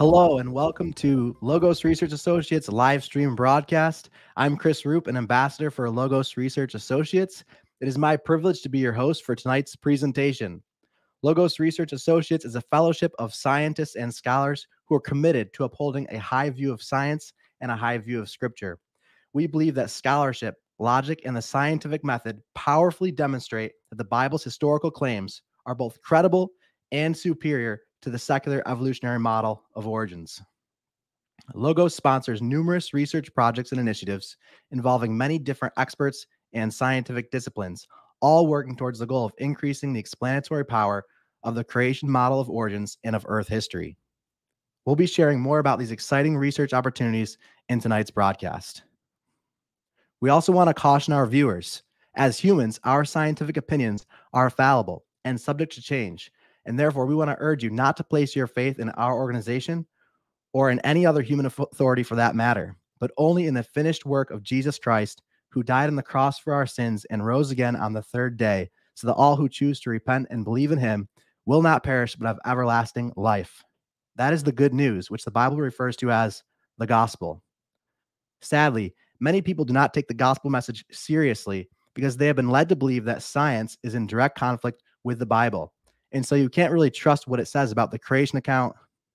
Hello and welcome to Logos Research Associates live stream broadcast. I'm Chris Roop, an ambassador for Logos Research Associates. It is my privilege to be your host for tonight's presentation. Logos Research Associates is a fellowship of scientists and scholars who are committed to upholding a high view of science and a high view of scripture. We believe that scholarship, logic, and the scientific method powerfully demonstrate that the Bible's historical claims are both credible and superior to the secular evolutionary model of origins. Logos sponsors numerous research projects and initiatives involving many different experts and scientific disciplines, all working towards the goal of increasing the explanatory power of the creation model of origins and of Earth history. We'll be sharing more about these exciting research opportunities in tonight's broadcast. We also want to caution our viewers as humans, our scientific opinions are fallible and subject to change. And therefore, we want to urge you not to place your faith in our organization or in any other human authority for that matter, but only in the finished work of Jesus Christ, who died on the cross for our sins and rose again on the third day, so that all who choose to repent and believe in him will not perish but have everlasting life. That is the good news, which the Bible refers to as the gospel. Sadly, many people do not take the gospel message seriously because they have been led to believe that science is in direct conflict with the Bible. And so you can't really trust what it says about the creation account,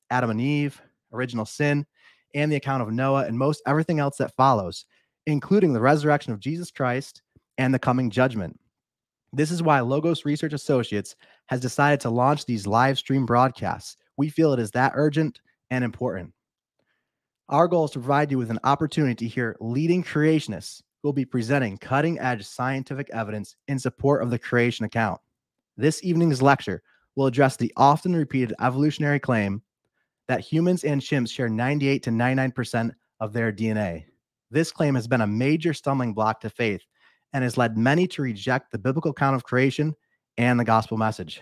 Adam and Eve, original sin, and the account of Noah and most everything else that follows, including the resurrection of Jesus Christ and the coming judgment. This is why Logos Research Associates has decided to launch these live stream broadcasts. We feel it is that urgent and important. Our goal is to provide you with an opportunity to hear leading creationists who will be presenting cutting edge scientific evidence in support of the creation account. This evening's lecture will address the often repeated evolutionary claim that humans and chimps share 98 to 99% of their DNA. This claim has been a major stumbling block to faith and has led many to reject the biblical account of creation and the gospel message.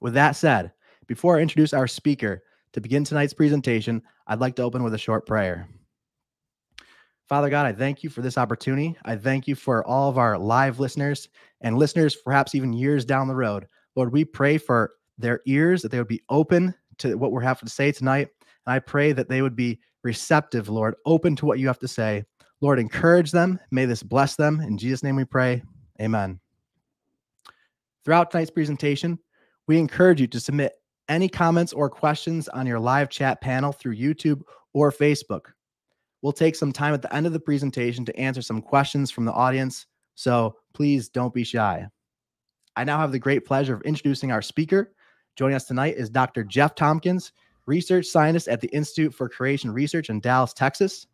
With that said, before I introduce our speaker to begin tonight's presentation, I'd like to open with a short prayer. Father God, I thank you for this opportunity. I thank you for all of our live listeners and listeners, perhaps even years down the road. Lord, we pray for their ears that they would be open to what we're having to say tonight. And I pray that they would be receptive, Lord, open to what you have to say. Lord, encourage them. May this bless them. In Jesus' name we pray. Amen. Throughout tonight's presentation, we encourage you to submit any comments or questions on your live chat panel through YouTube or Facebook. We'll take some time at the end of the presentation to answer some questions from the audience, so please don't be shy. I now have the great pleasure of introducing our speaker. Joining us tonight is Dr. Jeff Tomkins, research scientist at the Institute for Creation Research in Dallas, Texas.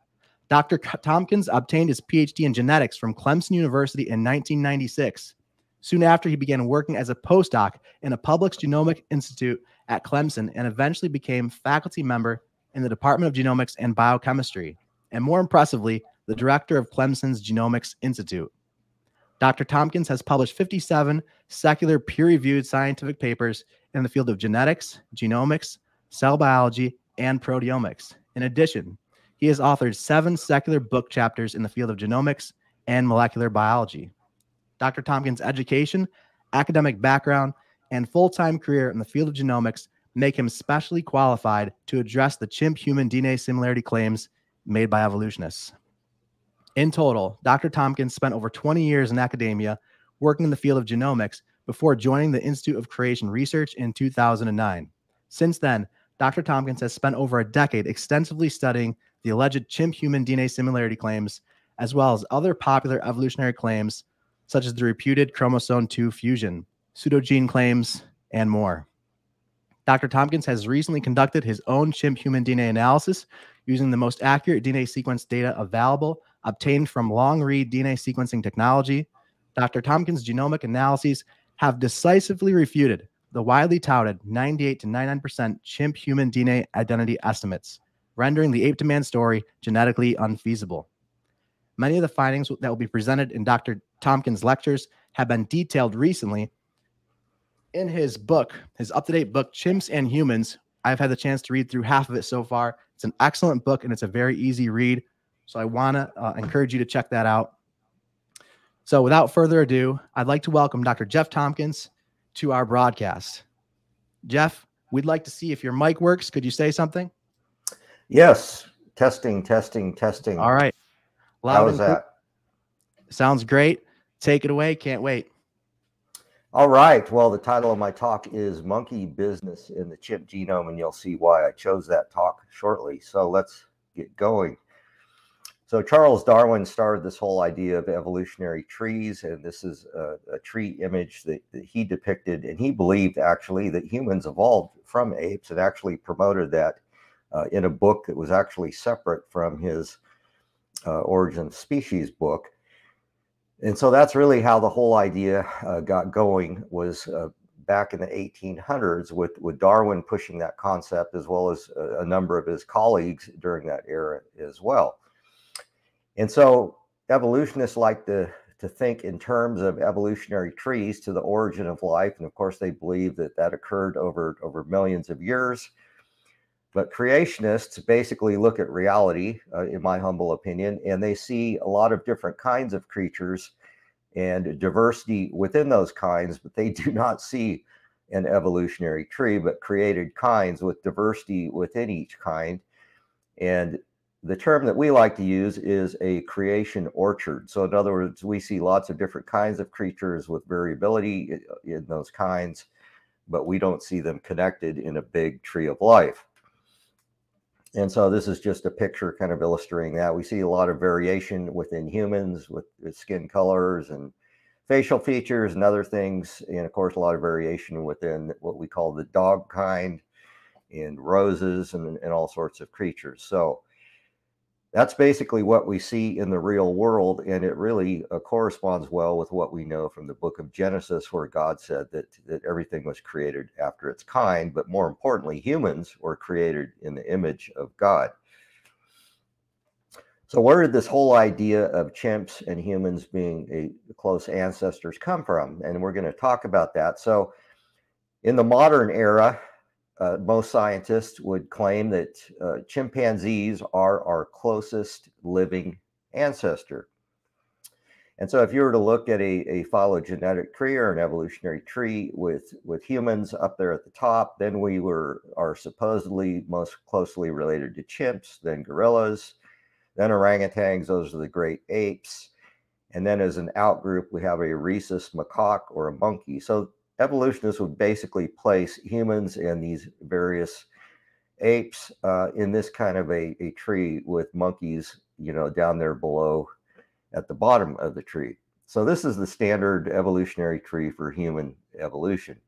Dr. Tomkins obtained his PhD in genetics from Clemson University in 1996. Soon after, he began working as a postdoc in a Publix Genomic Institute at Clemson and eventually became faculty member in the Department of Genomics and Biochemistry and more impressively, the director of Clemson's Genomics Institute. Dr. Tomkins has published 57 secular peer reviewed scientific papers in the field of genetics, genomics, cell biology, and proteomics. In addition, he has authored seven secular book chapters in the field of genomics and molecular biology. Dr. Tomkins' education, academic background, and full time career in the field of genomics make him specially qualified to address the chimp human DNA similarity claims made by evolutionists. In total, Dr. Tomkins spent over 20 years in academia working in the field of genomics before joining the Institute of Creation Research in 2009. Since then, Dr. Tomkins has spent over a decade extensively studying the alleged chimp human DNA similarity claims, as well as other popular evolutionary claims, such as the reputed chromosome 2 fusion, pseudogene claims, and more. Dr. Tomkins has recently conducted his own chimp human DNA analysis using the most accurate DNA sequence data available obtained from long read DNA sequencing technology. Dr. Tomkins' genomic analyses have decisively refuted the widely touted 98 to 99% chimp human DNA identity estimates, rendering the ape to man story genetically unfeasible. Many of the findings that will be presented in Dr. Tomkins' lectures have been detailed recently in his book, his up to date book, Chimps and Humans. I've had the chance to read through half of it so far. It's an excellent book and it's a very easy read. So I want to uh, encourage you to check that out. So without further ado, I'd like to welcome Dr. Jeff Tomkins to our broadcast. Jeff, we'd like to see if your mic works. Could you say something? Yes. Testing, testing, testing. All right. Loud How was that? Sounds great. Take it away. Can't wait. All right. Well, the title of my talk is Monkey Business in the Chimp Genome, and you'll see why I chose that talk shortly. So let's get going. So Charles Darwin started this whole idea of evolutionary trees, and this is a, a tree image that, that, he depicted, and he believed actually that humans evolved from apes, and actually promoted that uh, in a book that was actually separate from his uh, Origin of Species book. And so that's really how the whole idea uh, got going was uh, back in the 1800s with, with Darwin pushing that concept as well as a, a number of his colleagues during that era as well. And so evolutionists like to, to think in terms of evolutionary trees to the origin of life. And of course, they believe that that occurred over, over millions of years. But creationists basically look at reality, uh, in my humble opinion, and they see a lot of different kinds of creatures and diversity within those kinds, but they do not see an evolutionary tree, but created kinds with diversity within each kind. And the term that we like to use is a creation orchard. So, in other words, we see lots of different kinds of creatures with variability in those kinds, but we don't see them connected in a big tree of life. And so, this is just a picture kind of illustrating that. We see a lot of variation within humans with, with skin colors and facial features and other things. And of course, a lot of variation within what we call the dog kind and roses and, and all sorts of creatures. So, that's basically what we see in the real world and it really uh, corresponds well with what we know from the book of genesis where god said that, that everything was created after its kind but more importantly humans were created in the image of god. So where did this whole idea of chimps and humans being a close ancestors come from? And we're going to talk about that. So in the modern era uh, most scientists would claim that uh, chimpanzees are our closest living ancestor. And so, if you were to look at a, a phylogenetic tree or an evolutionary tree with, with humans up there at the top, then we were are supposedly most closely related to chimps, then gorillas, then orangutans. Those are the great apes. And then, as an outgroup, we have a rhesus macaque or a monkey. So, evolutionists would basically place humans and these various apes uh, in this kind of a, a tree with monkeys, you know, down there below at the bottom of the tree. So this is the standard evolutionary tree for human evolution.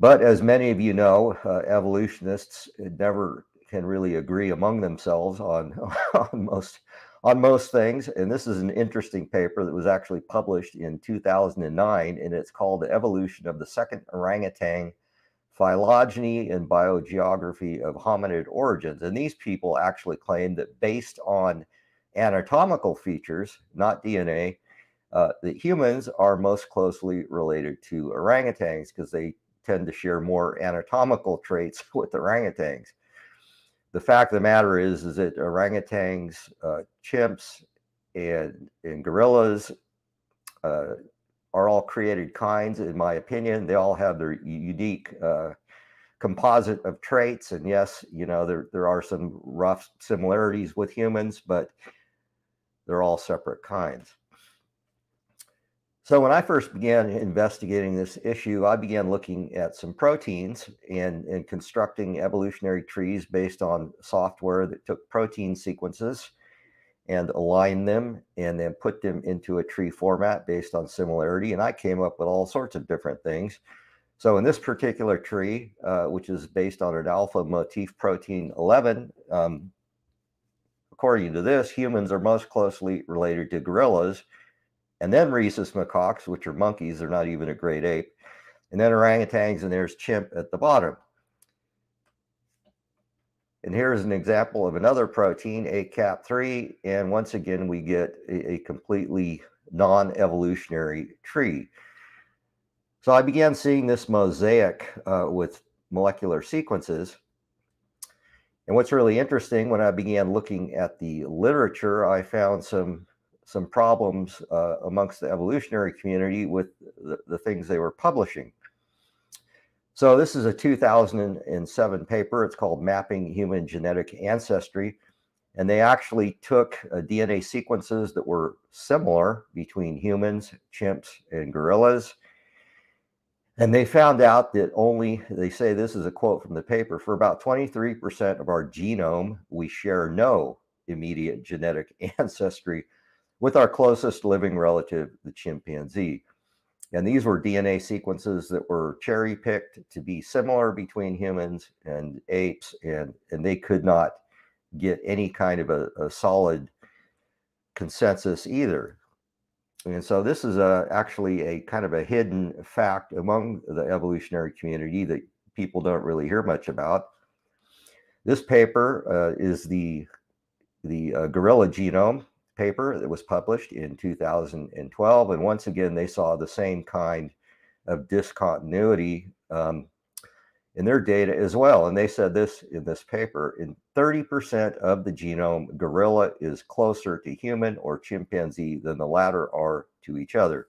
But as many of you know, uh, evolutionists never can really agree among themselves on, on most on most things. And this is an interesting paper that was actually published in 2009, and it's called The Evolution of the Second Orangutan Phylogeny and Biogeography of Hominid Origins. And these people actually claim that based on anatomical features, not DNA, uh, that humans are most closely related to orangutans because they tend to share more anatomical traits with orangutans the fact of the matter is, is that orangutans, uh, chimps, and and gorillas uh, are all created kinds. In my opinion, they all have their unique uh, composite of traits. And yes, you know there there are some rough similarities with humans, but they're all separate kinds. So when I first began investigating this issue, I began looking at some proteins and, and constructing evolutionary trees based on software that took protein sequences and aligned them and then put them into a tree format based on similarity. And I came up with all sorts of different things. So in this particular tree, uh, which is based on an alpha motif protein 11, um, according to this, humans are most closely related to gorillas and then rhesus macaques, which are monkeys, they're not even a great ape, and then orangutans, and there's chimp at the bottom. And here's an example of another protein, ACAP3, and once again, we get a, a completely non-evolutionary tree. So I began seeing this mosaic uh, with molecular sequences. And what's really interesting, when I began looking at the literature, I found some some problems uh, amongst the evolutionary community with the, the, things they were publishing. So this is a 2007 paper. It's called Mapping Human Genetic Ancestry. And they actually took uh, DNA sequences that were similar between humans, chimps, and gorillas. And they found out that only, they say this is a quote from the paper, for about 23% of our genome, we share no immediate genetic ancestry with our closest living relative, the chimpanzee. And these were DNA sequences that were cherry picked to be similar between humans and apes, and, and they could not get any kind of a, a solid consensus either. And so this is a, actually a kind of a hidden fact among the evolutionary community that people don't really hear much about. This paper uh, is the the uh, gorilla genome paper that was published in 2012. And once again, they saw the same kind of discontinuity um, in their data as well. And they said this in this paper in 30% of the genome, gorilla is closer to human or chimpanzee than the latter are to each other.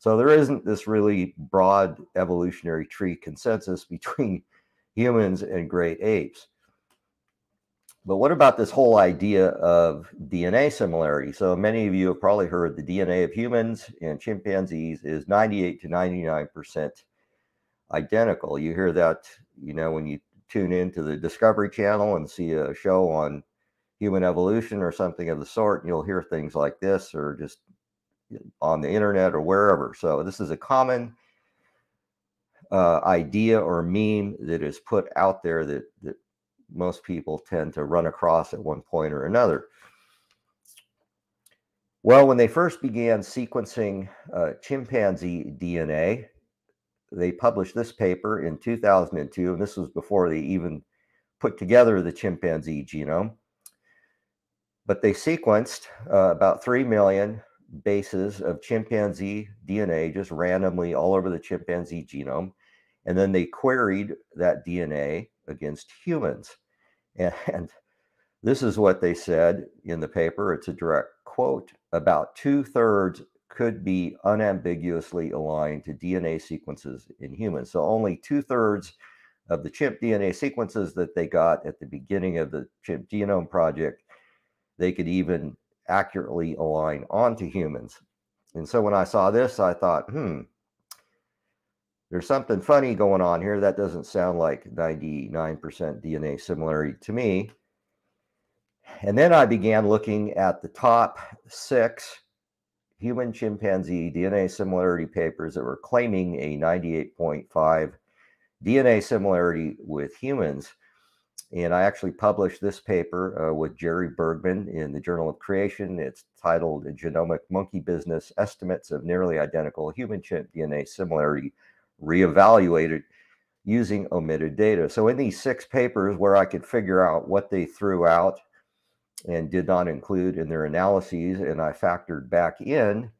So there isn't this really broad evolutionary tree consensus between humans and great apes. But what about this whole idea of DNA similarity? So many of you have probably heard the DNA of humans and chimpanzees is 98 to 99% identical. You hear that, you know, when you tune into the Discovery Channel and see a show on human evolution or something of the sort, and you'll hear things like this or just on the internet or wherever. So this is a common uh, idea or meme that is put out there that, that most people tend to run across at one point or another. Well, when they first began sequencing uh, chimpanzee DNA, they published this paper in 2002, and this was before they even put together the chimpanzee genome. But they sequenced uh, about 3 million bases of chimpanzee DNA just randomly all over the chimpanzee genome. And then they queried that DNA against humans. And, this is what they said in the paper. It's a direct quote about two thirds could be unambiguously aligned to DNA sequences in humans. So only two thirds of the chimp DNA sequences that they got at the beginning of the chimp genome project, they could even accurately align onto humans. And so when I saw this, I thought, hmm, there's something funny going on here. That doesn't sound like 99% DNA similarity to me. And then I began looking at the top six human chimpanzee DNA similarity papers that were claiming a 98.5 DNA similarity with humans. And I actually published this paper uh, with Jerry Bergman in the Journal of Creation. It's titled Genomic Monkey Business Estimates of Nearly Identical Human Chimp DNA Similarity Reevaluated using omitted data. So, in these six papers where I could figure out what they threw out and did not include in their analyses, and I factored back in,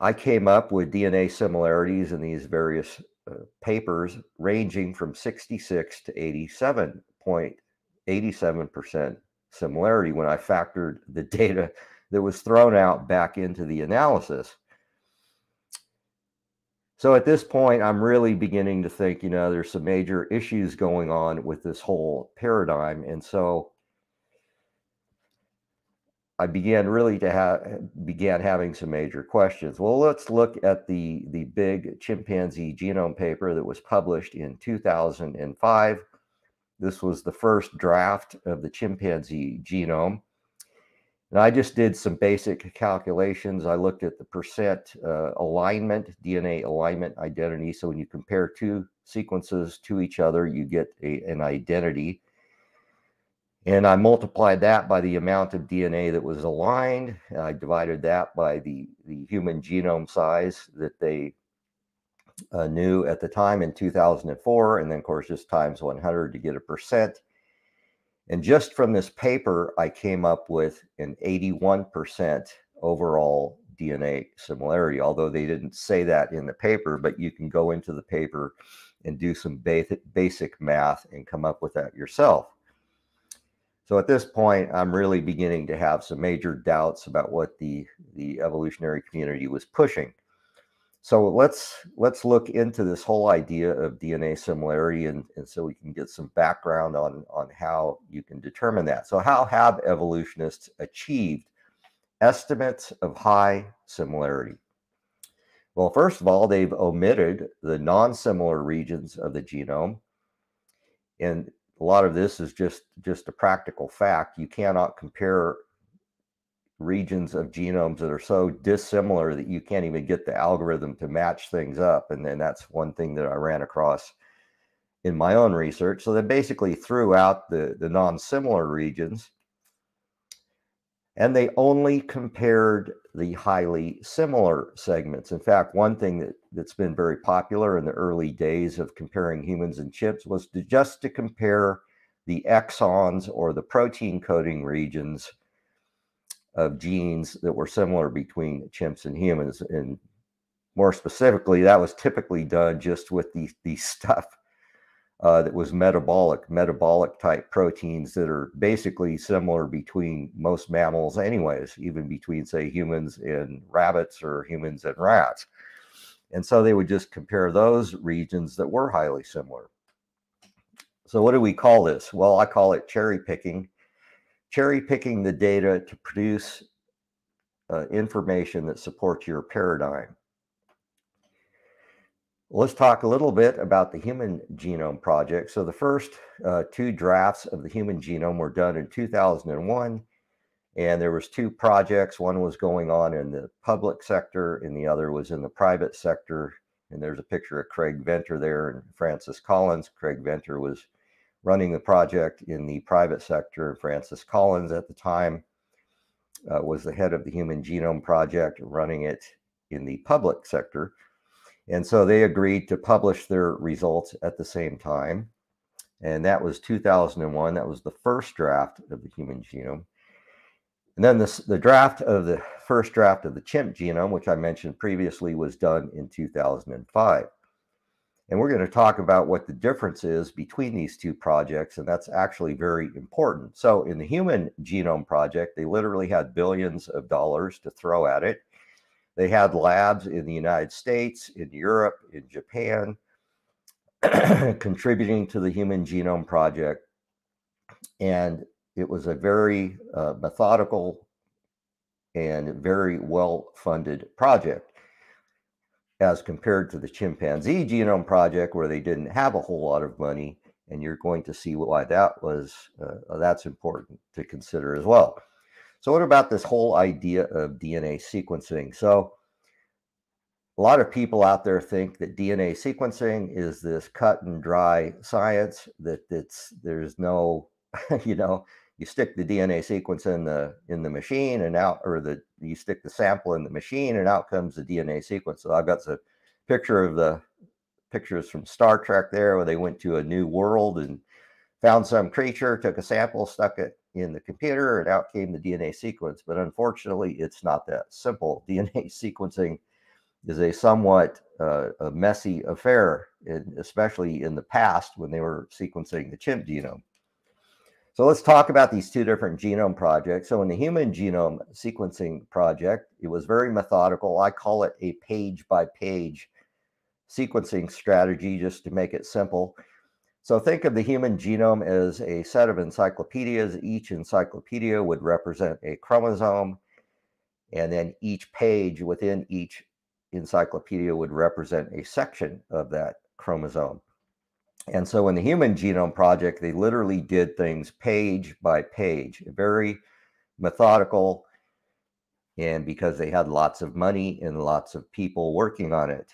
I came up with DNA similarities in these various uh, papers ranging from 66 to 87.87% similarity when I factored the data that was thrown out back into the analysis. So at this point, I'm really beginning to think, you know, there's some major issues going on with this whole paradigm. And so I began really to have began having some major questions. Well, let's look at the the big chimpanzee genome paper that was published in 2005. This was the first draft of the chimpanzee genome. And I just did some basic calculations. I looked at the percent uh, alignment, DNA alignment identity. So when you compare two sequences to each other, you get a, an identity. And I multiplied that by the amount of DNA that was aligned. I divided that by the, the human genome size that they uh, knew at the time in 2004. And then, of course, just times 100 to get a percent. And just from this paper, I came up with an 81% overall DNA similarity, although they didn't say that in the paper, but you can go into the paper and do some basic, math and come up with that yourself. So at this point, I'm really beginning to have some major doubts about what the, the evolutionary community was pushing. So let's let's look into this whole idea of DNA similarity and, and so we can get some background on, on how you can determine that. So how have evolutionists achieved estimates of high similarity? Well, first of all, they've omitted the non-similar regions of the genome. And a lot of this is just, just a practical fact. You cannot compare regions of genomes that are so dissimilar that you can't even get the algorithm to match things up. And then that's one thing that I ran across in my own research. So they basically threw out the, the non-similar regions and they only compared the highly similar segments. In fact, one thing that, that's been very popular in the early days of comparing humans and chimps was to just to compare the exons or the protein coding regions of genes that were similar between chimps and humans. And more specifically, that was typically done just with the, the stuff uh, that was metabolic, metabolic type proteins that are basically similar between most mammals, anyways, even between, say, humans and rabbits or humans and rats. And so they would just compare those regions that were highly similar. So, what do we call this? Well, I call it cherry picking cherry picking the data to produce uh, information that supports your paradigm. Let's talk a little bit about the Human Genome Project. So the first uh, two drafts of the human genome were done in 2001, and there was two projects. One was going on in the public sector, and the other was in the private sector. And there's a picture of Craig Venter there and Francis Collins. Craig Venter was running the project in the private sector. Francis Collins at the time uh, was the head of the Human Genome Project, running it in the public sector. And so they agreed to publish their results at the same time. And that was 2001. That was the first draft of the human genome. And then this, the draft of the first draft of the chimp genome, which I mentioned previously, was done in 2005. And we're going to talk about what the difference is between these two projects, and that's actually very important. So, in the Human Genome Project, they literally had billions of dollars to throw at it. They had labs in the United States, in Europe, in Japan, contributing to the Human Genome Project. And it was a very uh, methodical and very well funded project as compared to the chimpanzee genome project where they didn't have a whole lot of money and you're going to see why that was uh, that's important to consider as well. So what about this whole idea of dna sequencing? So a lot of people out there think that dna sequencing is this cut and dry science that it's there's no you know you stick the DNA sequence in the in the machine and out or the you stick the sample in the machine and out comes the DNA sequence. So I've got a picture of the pictures from Star Trek there where they went to a new world and found some creature, took a sample, stuck it in the computer, and out came the DNA sequence. But unfortunately, it's not that simple. DNA sequencing is a somewhat uh, a messy affair, especially in the past when they were sequencing the chimp genome. So let's talk about these two different genome projects. So in the human genome sequencing project, it was very methodical. I call it a page by page sequencing strategy just to make it simple. So think of the human genome as a set of encyclopedias. Each encyclopedia would represent a chromosome, and then each page within each encyclopedia would represent a section of that chromosome. And so in the Human Genome Project, they literally did things page by page, very methodical. And because they had lots of money and lots of people working on it.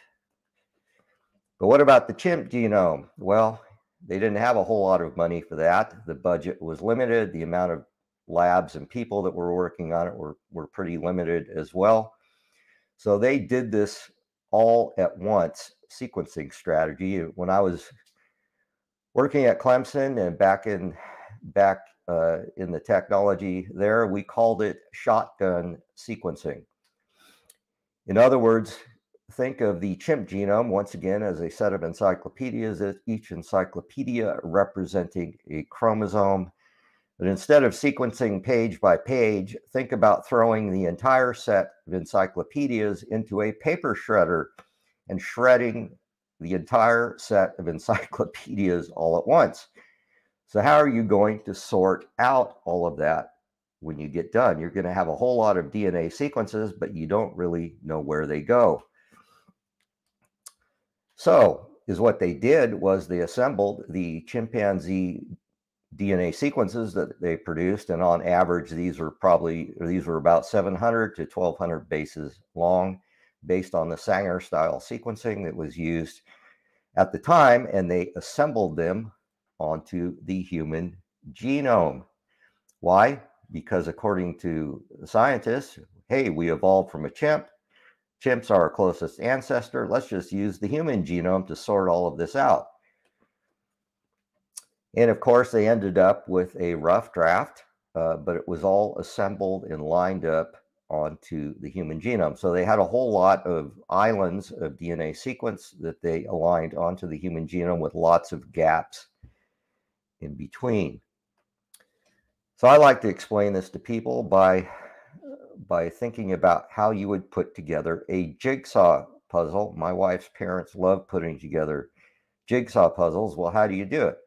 But what about the chimp genome? Well, they didn't have a whole lot of money for that. The budget was limited. The amount of labs and people that were working on it were, were pretty limited as well. So they did this all at once sequencing strategy. When I was working at Clemson and back in back uh, in the technology there, we called it shotgun sequencing. In other words, think of the chimp genome once again as a set of encyclopedias, each encyclopedia representing a chromosome. But instead of sequencing page by page, think about throwing the entire set of encyclopedias into a paper shredder and shredding the entire set of encyclopedias all at once. So, how are you going to sort out all of that when you get done? You're going to have a whole lot of DNA sequences, but you don't really know where they go. So, is what they did was they assembled the chimpanzee DNA sequences that they produced, and on average, these were probably these were about 700 to 1200 bases long, based on the Sanger style sequencing that was used at the time, and they assembled them onto the human genome. Why? Because according to scientists, hey, we evolved from a chimp. Chimps are our closest ancestor. Let's just use the human genome to sort all of this out. And of course, they ended up with a rough draft, uh, but it was all assembled and lined up onto the human genome. So they had a whole lot of islands of DNA sequence that they aligned onto the human genome with lots of gaps in between. So I like to explain this to people by by thinking about how you would put together a jigsaw puzzle. My wife's parents love putting together jigsaw puzzles. Well, how do you do it?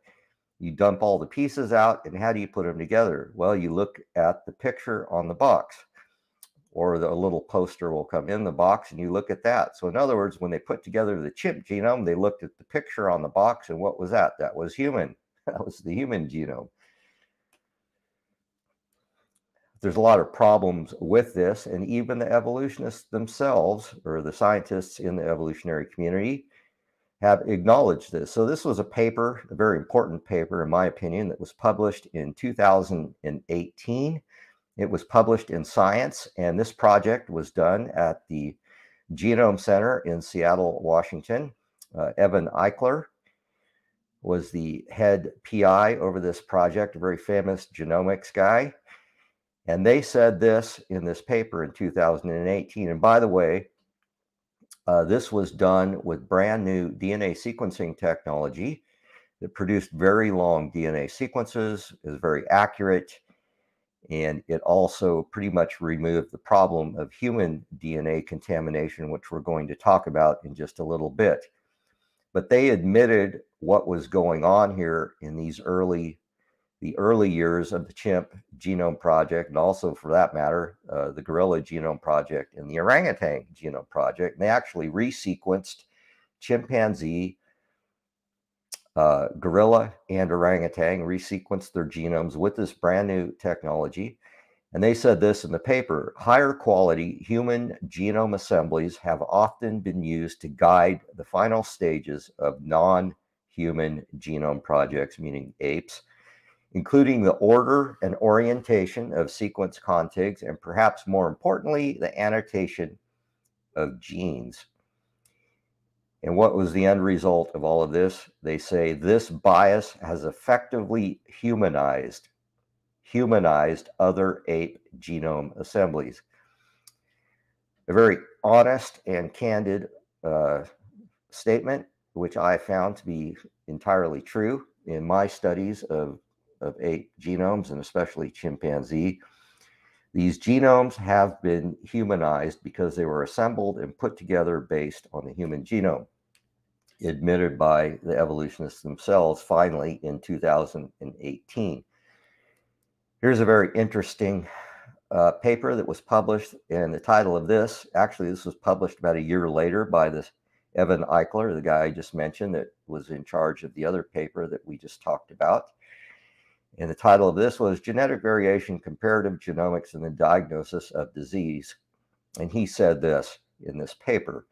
You dump all the pieces out, and how do you put them together? Well, you look at the picture on the box, or the little poster will come in the box, and you look at that. So, in other words, when they put together the chimp genome, they looked at the picture on the box, and what was that? That was human. That was the human genome. There's a lot of problems with this, and even the evolutionists themselves, or the scientists in the evolutionary community, have acknowledged this. So, this was a paper, a very important paper, in my opinion, that was published in 2018. It was published in Science, and this project was done at the Genome Center in Seattle, Washington. Uh, Evan Eichler was the head PI over this project, a very famous genomics guy. And they said this in this paper in 2018. And by the way, uh, this was done with brand new DNA sequencing technology that produced very long DNA sequences, is very accurate, and it also pretty much removed the problem of human DNA contamination, which we're going to talk about in just a little bit. But they admitted what was going on here in these early the early years of the chimp genome project, and also for that matter, uh, the gorilla genome project and the orangutan genome project. And they actually resequenced chimpanzee, uh, gorilla, and orangutan, resequenced their genomes with this brand new technology. And they said this in the paper higher quality human genome assemblies have often been used to guide the final stages of non human genome projects, meaning apes including the order and orientation of sequence contigs, and perhaps more importantly, the annotation of genes. And what was the end result of all of this? They say this bias has effectively humanized humanized other ape genome assemblies. A very honest and candid uh, statement, which I found to be entirely true in my studies of of ape genomes and especially chimpanzee. These genomes have been humanized because they were assembled and put together based on the human genome, admitted by the evolutionists themselves finally in 2018. Here's a very interesting uh, paper that was published, and the title of this actually, this was published about a year later by this Evan Eichler, the guy I just mentioned that was in charge of the other paper that we just talked about. And the title of this was Genetic Variation Comparative Genomics in the Diagnosis of Disease. And he said this in this paper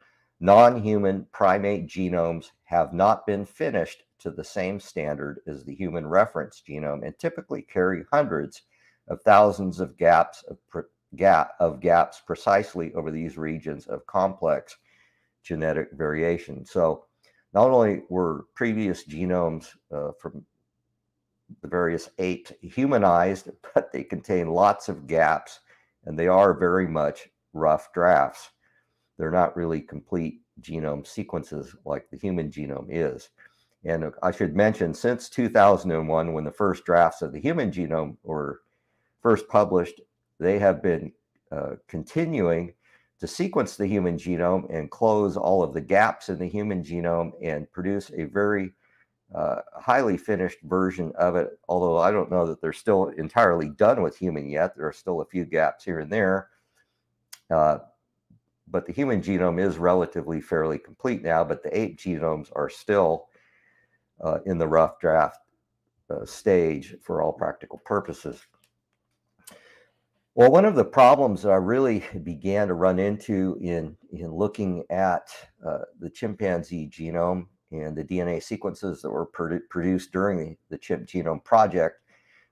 non human primate genomes have not been finished to the same standard as the human reference genome and typically carry hundreds of thousands of gaps of, gap, of gaps precisely over these regions of complex genetic variation. So not only were previous genomes uh, from the various apes humanized, but they contain lots of gaps and they are very much rough drafts. They're not really complete genome sequences like the human genome is. And I should mention, since 2001, when the first drafts of the human genome were first published, they have been uh, continuing to sequence the human genome and close all of the gaps in the human genome and produce a very uh, highly finished version of it. Although I don't know that they're still entirely done with human yet. There are still a few gaps here and there. Uh, but the human genome is relatively fairly complete now, but the ape genomes are still uh, in the rough draft uh, stage for all practical purposes. Well, one of the problems that I really began to run into in, in looking at uh, the chimpanzee genome and the DNA sequences that were produ produced during the, the Chimp Genome Project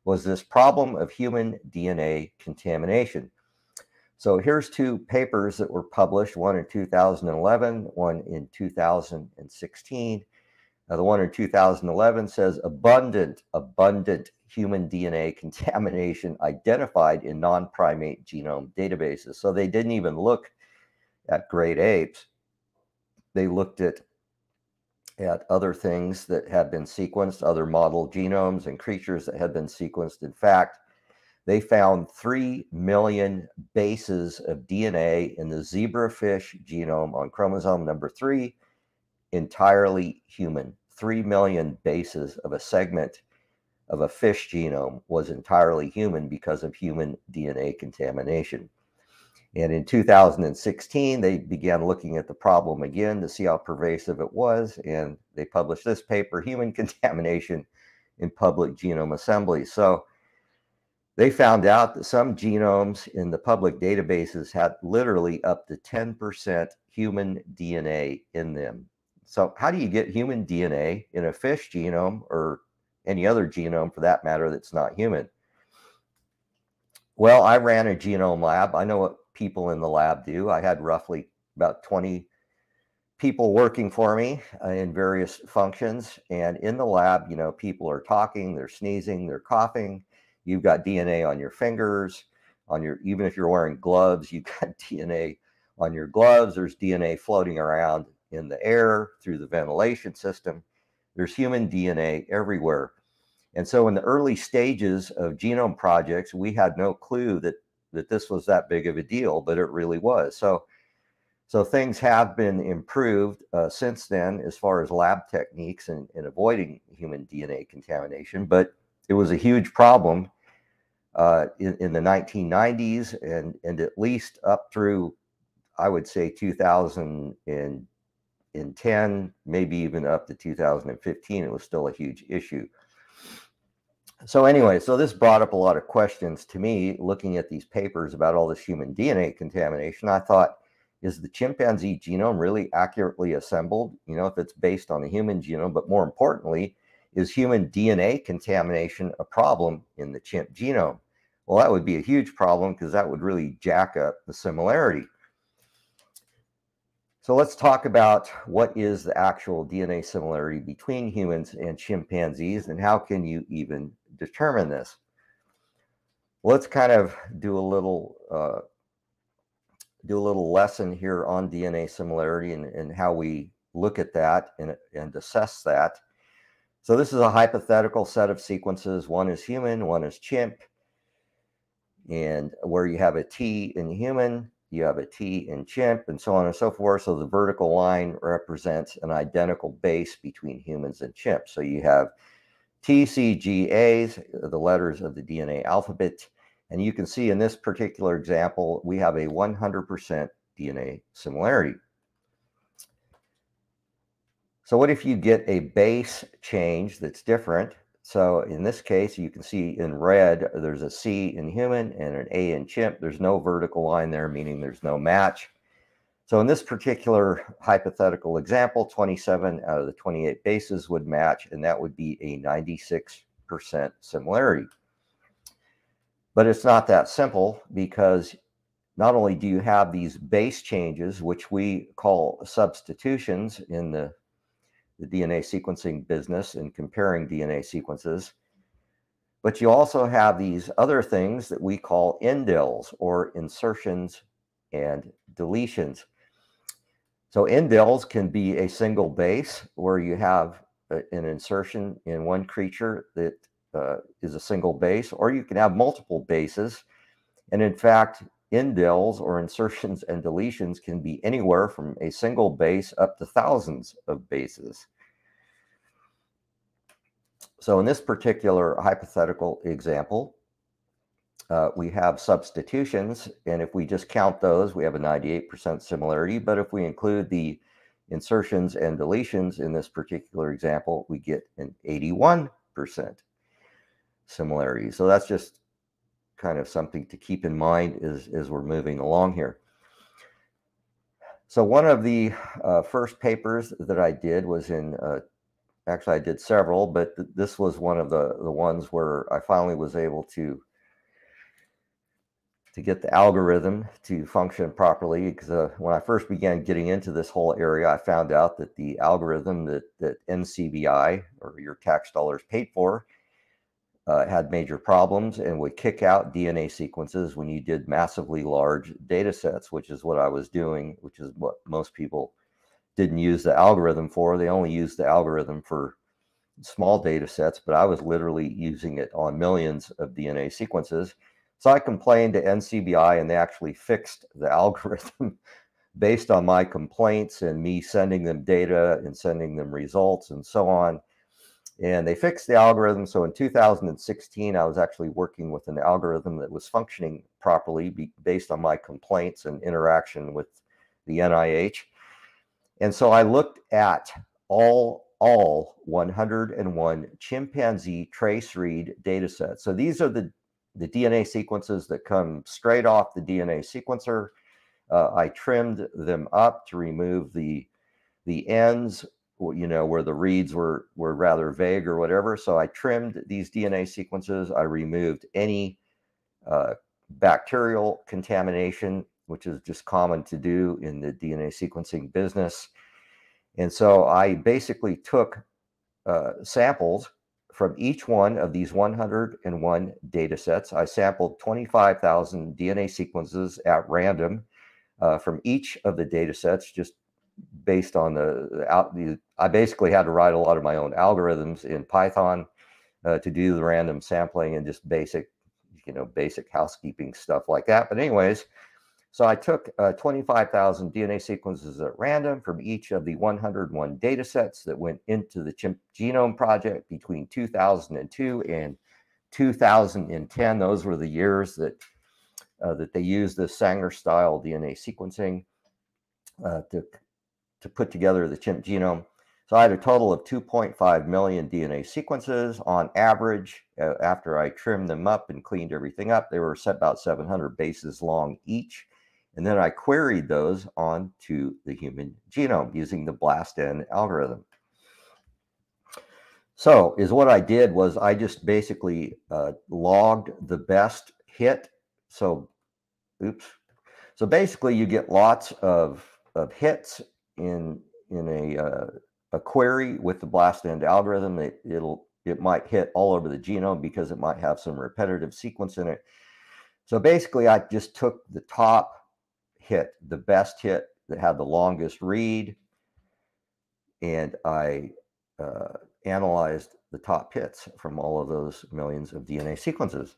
was this problem of human DNA contamination. So here's two papers that were published, one in 2011, one in 2016. Now, the one in 2011 says abundant, abundant human DNA contamination identified in non-primate genome databases. So they didn't even look at great apes. They looked at at other things that had been sequenced, other model genomes and creatures that had been sequenced. In fact, they found 3 million bases of DNA in the zebrafish genome on chromosome number three, entirely human. 3 million bases of a segment of a fish genome was entirely human because of human DNA contamination. And in 2016, they began looking at the problem again to see how pervasive it was. And they published this paper, Human Contamination in Public Genome Assembly. So they found out that some genomes in the public databases had literally up to 10% human DNA in them. So, how do you get human DNA in a fish genome or any other genome for that matter that's not human? Well, I ran a genome lab. I know what people in the lab do. I had roughly about 20 people working for me uh, in various functions. And in the lab, you know, people are talking, they're sneezing, they're coughing. You've got DNA on your fingers, on your, even if you're wearing gloves, you've got DNA on your gloves. There's DNA floating around in the air through the ventilation system. There's human DNA everywhere. And so in the early stages of genome projects, we had no clue that that this was that big of a deal, but it really was. So, so things have been improved uh, since then as far as lab techniques and, and, avoiding human DNA contamination. But it was a huge problem uh, in, in, the 1990s and and at least up through, I would say 2010, maybe even up to 2015. It was still a huge issue so anyway, so this brought up a lot of questions to me looking at these papers about all this human DNA contamination. I thought, is the chimpanzee genome really accurately assembled? You know, if it's based on the human genome, but more importantly, is human DNA contamination a problem in the chimp genome? Well, that would be a huge problem because that would really jack up the similarity. So let's talk about what is the actual DNA similarity between humans and chimpanzees and how can you even determine this? Let's kind of do a little uh, do a little lesson here on DNA similarity and, and how we look at that and, and assess that. So this is a hypothetical set of sequences. One is human, one is chimp. And where you have a T in human, you have a T in chimp, and so on and so forth. So the vertical line represents an identical base between humans and chimps. So you have TCGAs, the letters of the DNA alphabet. And you can see in this particular example, we have a 100% DNA similarity. So what if you get a base change that's different? So in this case, you can see in red, there's a C in human and an A in chimp. There's no vertical line there, meaning there's no match. So in this particular hypothetical example, 27 out of the 28 bases would match, and that would be a 96% similarity. But it's not that simple because not only do you have these base changes, which we call substitutions in the, the DNA sequencing business and comparing DNA sequences, but you also have these other things that we call indels or insertions and deletions. So indels can be a single base where you have an insertion in one creature that uh, is a single base, or you can have multiple bases. And in fact, indels or insertions and deletions can be anywhere from a single base up to thousands of bases. So in this particular hypothetical example, uh, we have substitutions, and if we just count those, we have a 98% similarity. But if we include the insertions and deletions in this particular example, we get an 81% similarity. So that's just kind of something to keep in mind as, as we're moving along here. So one of the uh, first papers that I did was in, uh, actually I did several, but th this was one of the, the ones where I finally was able to to get the algorithm to function properly. Because uh, when I first began getting into this whole area, I found out that the algorithm that, that NCBI or your tax dollars paid for uh, had major problems and would kick out DNA sequences when you did massively large data sets, which is what I was doing, which is what most people didn't use the algorithm for. They only used the algorithm for small data sets, but I was literally using it on millions of DNA sequences so I complained to NCBI and they actually fixed the algorithm based on my complaints and me sending them data and sending them results and so on. And they fixed the algorithm. So in 2016, I was actually working with an algorithm that was functioning properly based on my complaints and interaction with the NIH. And so I looked at all all 101 chimpanzee trace read data sets. So these are the the DNA sequences that come straight off the DNA sequencer. Uh, I trimmed them up to remove the the ends, you know, where the reads were were rather vague or whatever. So I trimmed these DNA sequences. I removed any uh, bacterial contamination, which is just common to do in the DNA sequencing business. And so I basically took uh, samples from each one of these 101 data sets. I sampled 25,000 DNA sequences at random uh, from each of the data sets, just based on the, out. The, I basically had to write a lot of my own algorithms in Python uh, to do the random sampling and just basic, you know, basic housekeeping stuff like that. But anyways, so I took uh, 25,000 DNA sequences at random from each of the 101 data sets that went into the Chimp Genome Project between 2002 and 2010. Those were the years that uh, that they used the Sanger-style DNA sequencing uh, to to put together the chimp genome. So I had a total of 2.5 million DNA sequences on average. Uh, after I trimmed them up and cleaned everything up, they were set about 700 bases long each. And then I queried those onto the human genome using the BLASTN algorithm. So is what I did was I just basically uh, logged the best hit. So, oops. So basically you get lots of, of hits in, in a, uh, a query with the BLASTN algorithm. It, it'll, it might hit all over the genome because it might have some repetitive sequence in it. So basically I just took the top hit, the best hit that had the longest read. And I uh, analyzed the top hits from all of those millions of DNA sequences.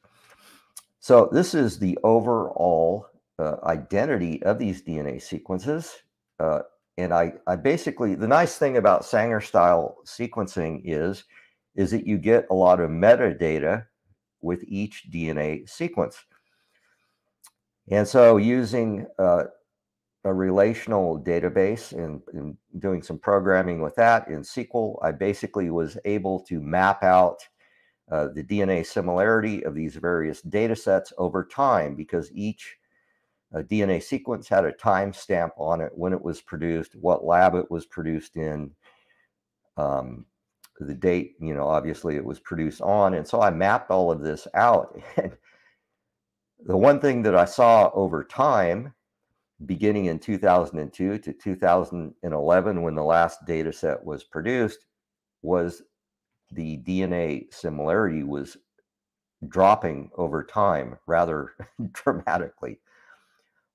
So this is the overall uh, identity of these DNA sequences. Uh, and I, I basically, the nice thing about Sanger style sequencing is, is that you get a lot of metadata with each DNA sequence. And so using uh, a relational database and, and, doing some programming with that in SQL, I basically was able to map out uh, the DNA similarity of these various data sets over time because each uh, DNA sequence had a timestamp on it when it was produced, what lab it was produced in, um, the date, you know, obviously it was produced on. And so I mapped all of this out. And the one thing that I saw over time, beginning in 2002 to 2011, when the last data set was produced, was the DNA similarity was dropping over time rather dramatically.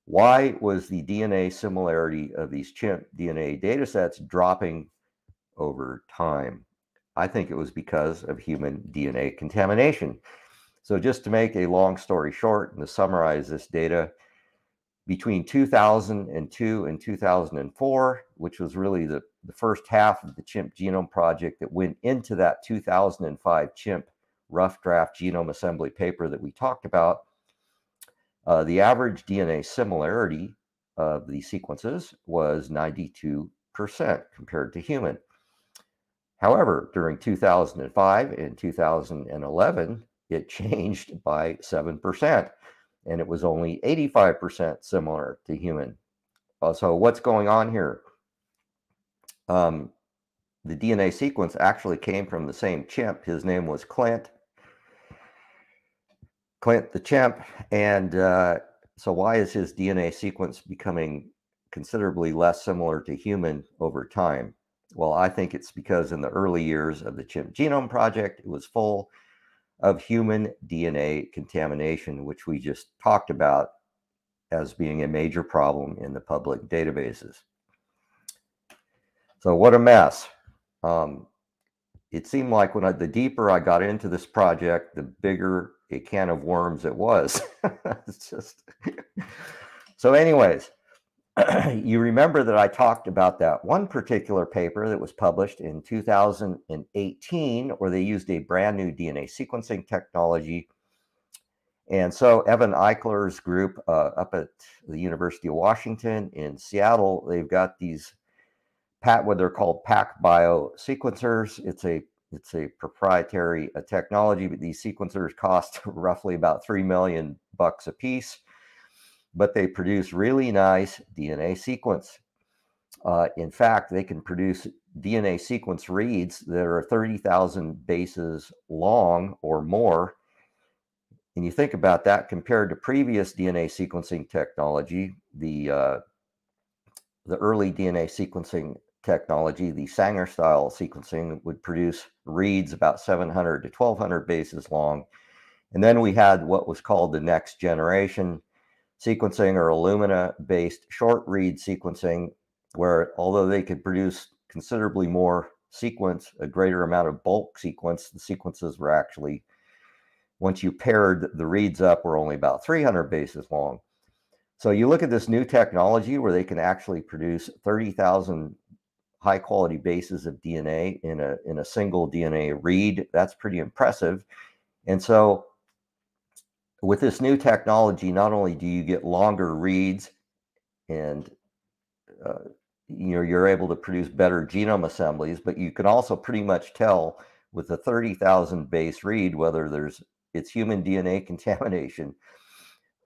Why was the DNA similarity of these chimp DNA data sets dropping over time? I think it was because of human DNA contamination. So just to make a long story short and to summarize this data, between 2002 and 2004, which was really the, the first half of the chimp genome project that went into that 2005 chimp rough draft genome assembly paper that we talked about, uh, the average DNA similarity of the sequences was 92% compared to human. However, during 2005 and 2011, it changed by 7% and it was only 85% similar to human. Uh, so what's going on here? Um, the DNA sequence actually came from the same chimp. His name was Clint. Clint the chimp. And uh, so why is his DNA sequence becoming considerably less similar to human over time? Well, I think it's because in the early years of the Chimp Genome Project, it was full of human DNA contamination, which we just talked about as being a major problem in the public databases. So what a mess. Um, it seemed like when I, the deeper I got into this project, the bigger a can of worms it was. it's just so anyways, you remember that I talked about that one particular paper that was published in 2018 where they used a brand new DNA sequencing technology. And so Evan Eichler's group uh, up at the University of Washington in Seattle, they've got these pat what they're called PacBio sequencers. It's a it's a proprietary uh, technology, but these sequencers cost roughly about three million bucks a piece but they produce really nice DNA sequence. Uh, in fact, they can produce DNA sequence reads that are 30,000 bases long or more. And you think about that compared to previous DNA sequencing technology, the uh, the early DNA sequencing technology, the Sanger style sequencing would produce reads about 700 to 1200 bases long. And then we had what was called the next generation sequencing or Illumina based short read sequencing, where although they could produce considerably more sequence, a greater amount of bulk sequence, the sequences were actually, once you paired the reads up, were only about 300 bases long. So you look at this new technology where they can actually produce 30,000 high quality bases of DNA in a in a single DNA read. That's pretty impressive. And so with this new technology, not only do you get longer reads and uh, you know you're able to produce better genome assemblies, but you can also pretty much tell with a 30,000 base read whether there's it's human DNA contamination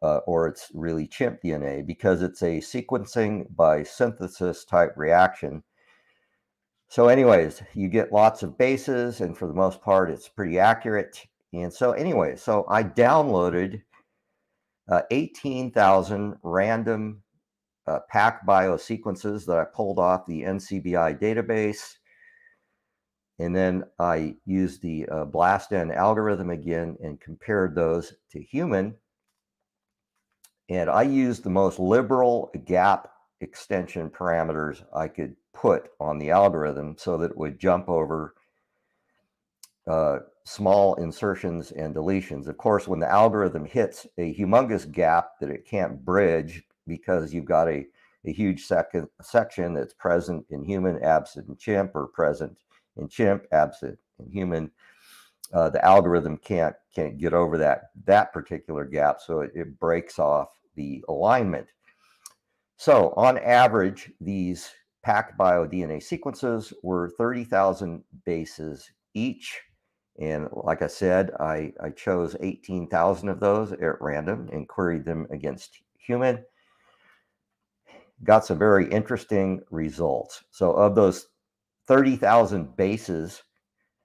uh, or it's really chimp DNA because it's a sequencing by synthesis type reaction. So, anyways, you get lots of bases, and for the most part, it's pretty accurate. And so, anyway, so I downloaded uh, 18,000 random uh, PacBio sequences that I pulled off the NCBI database. And then I used the uh, BLASTN algorithm again and compared those to human. And I used the most liberal gap extension parameters I could put on the algorithm so that it would jump over uh, small insertions and deletions. Of course, when the algorithm hits a humongous gap that it can't bridge because you've got a, a huge second section that's present in human, absent in chimp, or present in chimp, absent in human, uh, the algorithm can't can't get over that that particular gap, so it, it breaks off the alignment. So on average, these PacBio DNA sequences were 30,000 bases each and like I said, I, I chose 18,000 of those at random and queried them against human. Got some very interesting results. So, of those 30,000 bases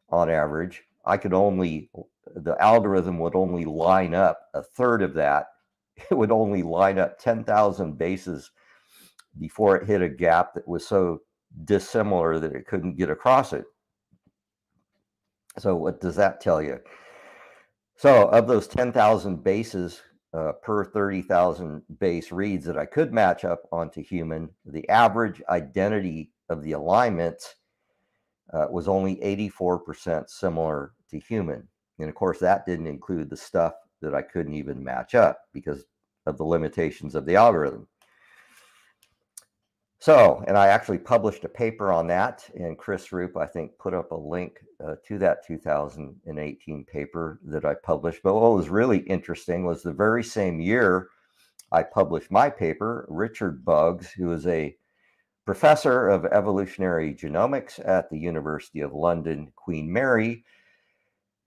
on average, I could only, the algorithm would only line up a third of that. It would only line up 10,000 bases before it hit a gap that was so dissimilar that it couldn't get across it. So what does that tell you? So of those 10,000 bases uh, per 30,000 base reads that I could match up onto human, the average identity of the alignment uh, was only 84% similar to human. And of course, that didn't include the stuff that I couldn't even match up because of the limitations of the algorithm. So, and I actually published a paper on that, and Chris Rupe, I think, put up a link uh, to that 2018 paper that I published. But what was really interesting was the very same year I published my paper, Richard Buggs, who is a professor of evolutionary genomics at the University of London, Queen Mary,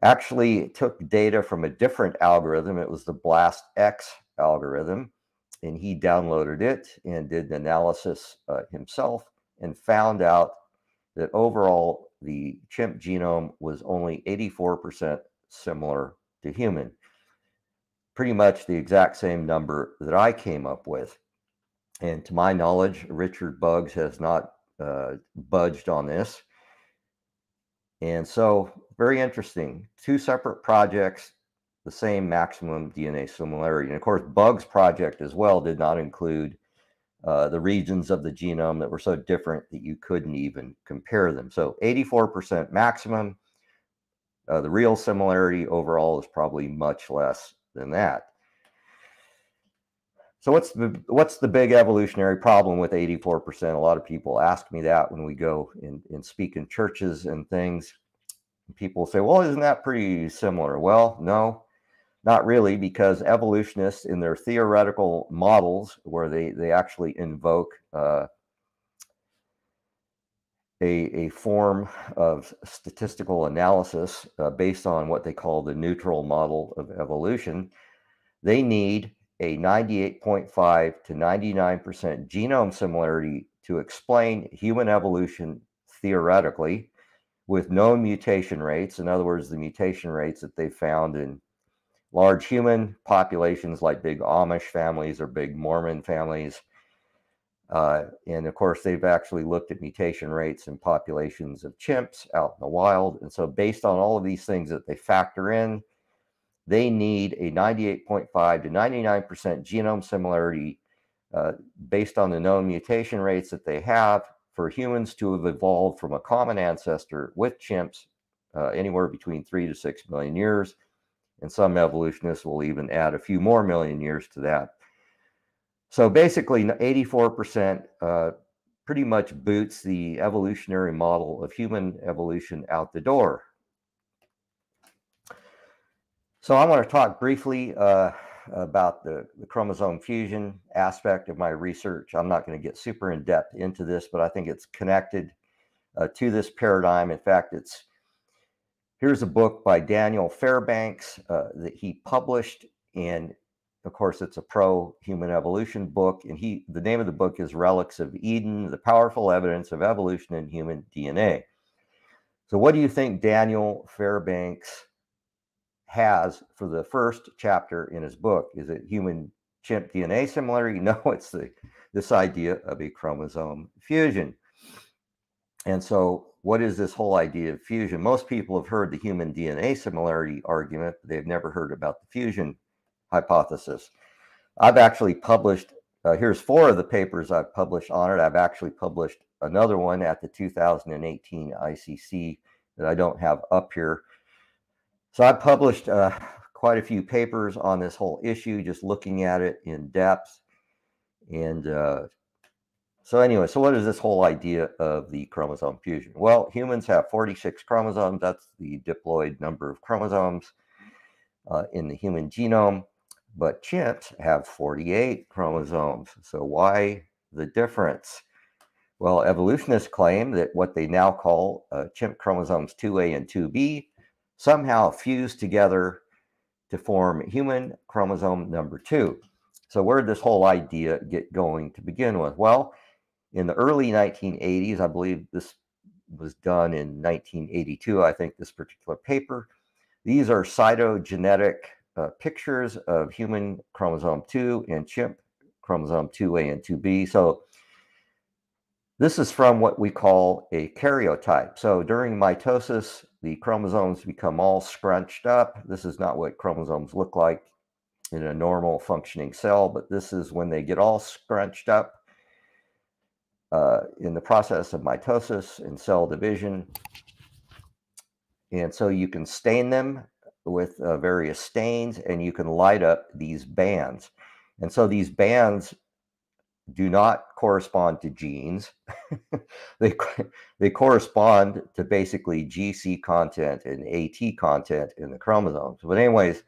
actually took data from a different algorithm. It was the BLAST X algorithm and he downloaded it and did an analysis uh, himself and found out that overall the chimp genome was only 84% similar to human. Pretty much the exact same number that I came up with. And to my knowledge, Richard Buggs has not uh, budged on this. And so, very interesting. Two separate projects, the same maximum DNA similarity. And of course, Buggs' project as well did not include uh, the regions of the genome that were so different that you couldn't even compare them. So 84% maximum. Uh, the real similarity overall is probably much less than that. So what's the what's the big evolutionary problem with 84%? A lot of people ask me that when we go and, and speak in churches and things. People say, well, isn't that pretty similar? Well, no, not really, because evolutionists in their theoretical models, where they, they actually invoke uh, a, a form of statistical analysis uh, based on what they call the neutral model of evolution, they need a 98.5 to 99% genome similarity to explain human evolution theoretically with known mutation rates. In other words, the mutation rates that they found in large human populations like big Amish families or big Mormon families. Uh, and of course, they've actually looked at mutation rates in populations of chimps out in the wild. And so, based on all of these things that they factor in, they need a 98.5 to 99% genome similarity uh, based on the known mutation rates that they have for humans to have evolved from a common ancestor with chimps uh, anywhere between three to six million years and some evolutionists will even add a few more million years to that. So basically, 84% uh, pretty much boots the evolutionary model of human evolution out the door. So I want to talk briefly uh, about the, the, chromosome fusion aspect of my research. I'm not going to get super in depth into this, but I think it's connected uh, to this paradigm. In fact, it's Here's a book by Daniel Fairbanks uh, that he published, and of course, it's a pro-human evolution book. And he, the name of the book is "Relics of Eden: The Powerful Evidence of Evolution in Human DNA." So, what do you think Daniel Fairbanks has for the first chapter in his book? Is it human chimp DNA similarity? No, it's the this idea of a chromosome fusion. And so what is this whole idea of fusion? Most people have heard the human DNA similarity argument, but they've never heard about the fusion hypothesis. I've actually published, uh, here's four of the papers I've published on it. I've actually published another one at the 2018 ICC that I don't have up here. So I published uh, quite a few papers on this whole issue, just looking at it in depth. And uh, so anyway, so what is this whole idea of the chromosome fusion? Well, humans have 46 chromosomes. That's the diploid number of chromosomes uh, in the human genome. But chimps have 48 chromosomes. So why the difference? Well, evolutionists claim that what they now call uh, chimp chromosomes 2A and 2B somehow fuse together to form human chromosome number two. So where did this whole idea get going to begin with? Well, in the early 1980s. I believe this was done in 1982, I think, this particular paper. These are cytogenetic uh, pictures of human chromosome 2 and chimp chromosome 2A and 2B. So this is from what we call a karyotype. So during mitosis, the chromosomes become all scrunched up. This is not what chromosomes look like in a normal functioning cell, but this is when they get all scrunched up uh, in the process of mitosis and cell division. And so you can stain them with uh, various stains and you can light up these bands. And so these bands do not correspond to genes. they, they correspond to basically GC content and AT content in the chromosomes. But, anyways,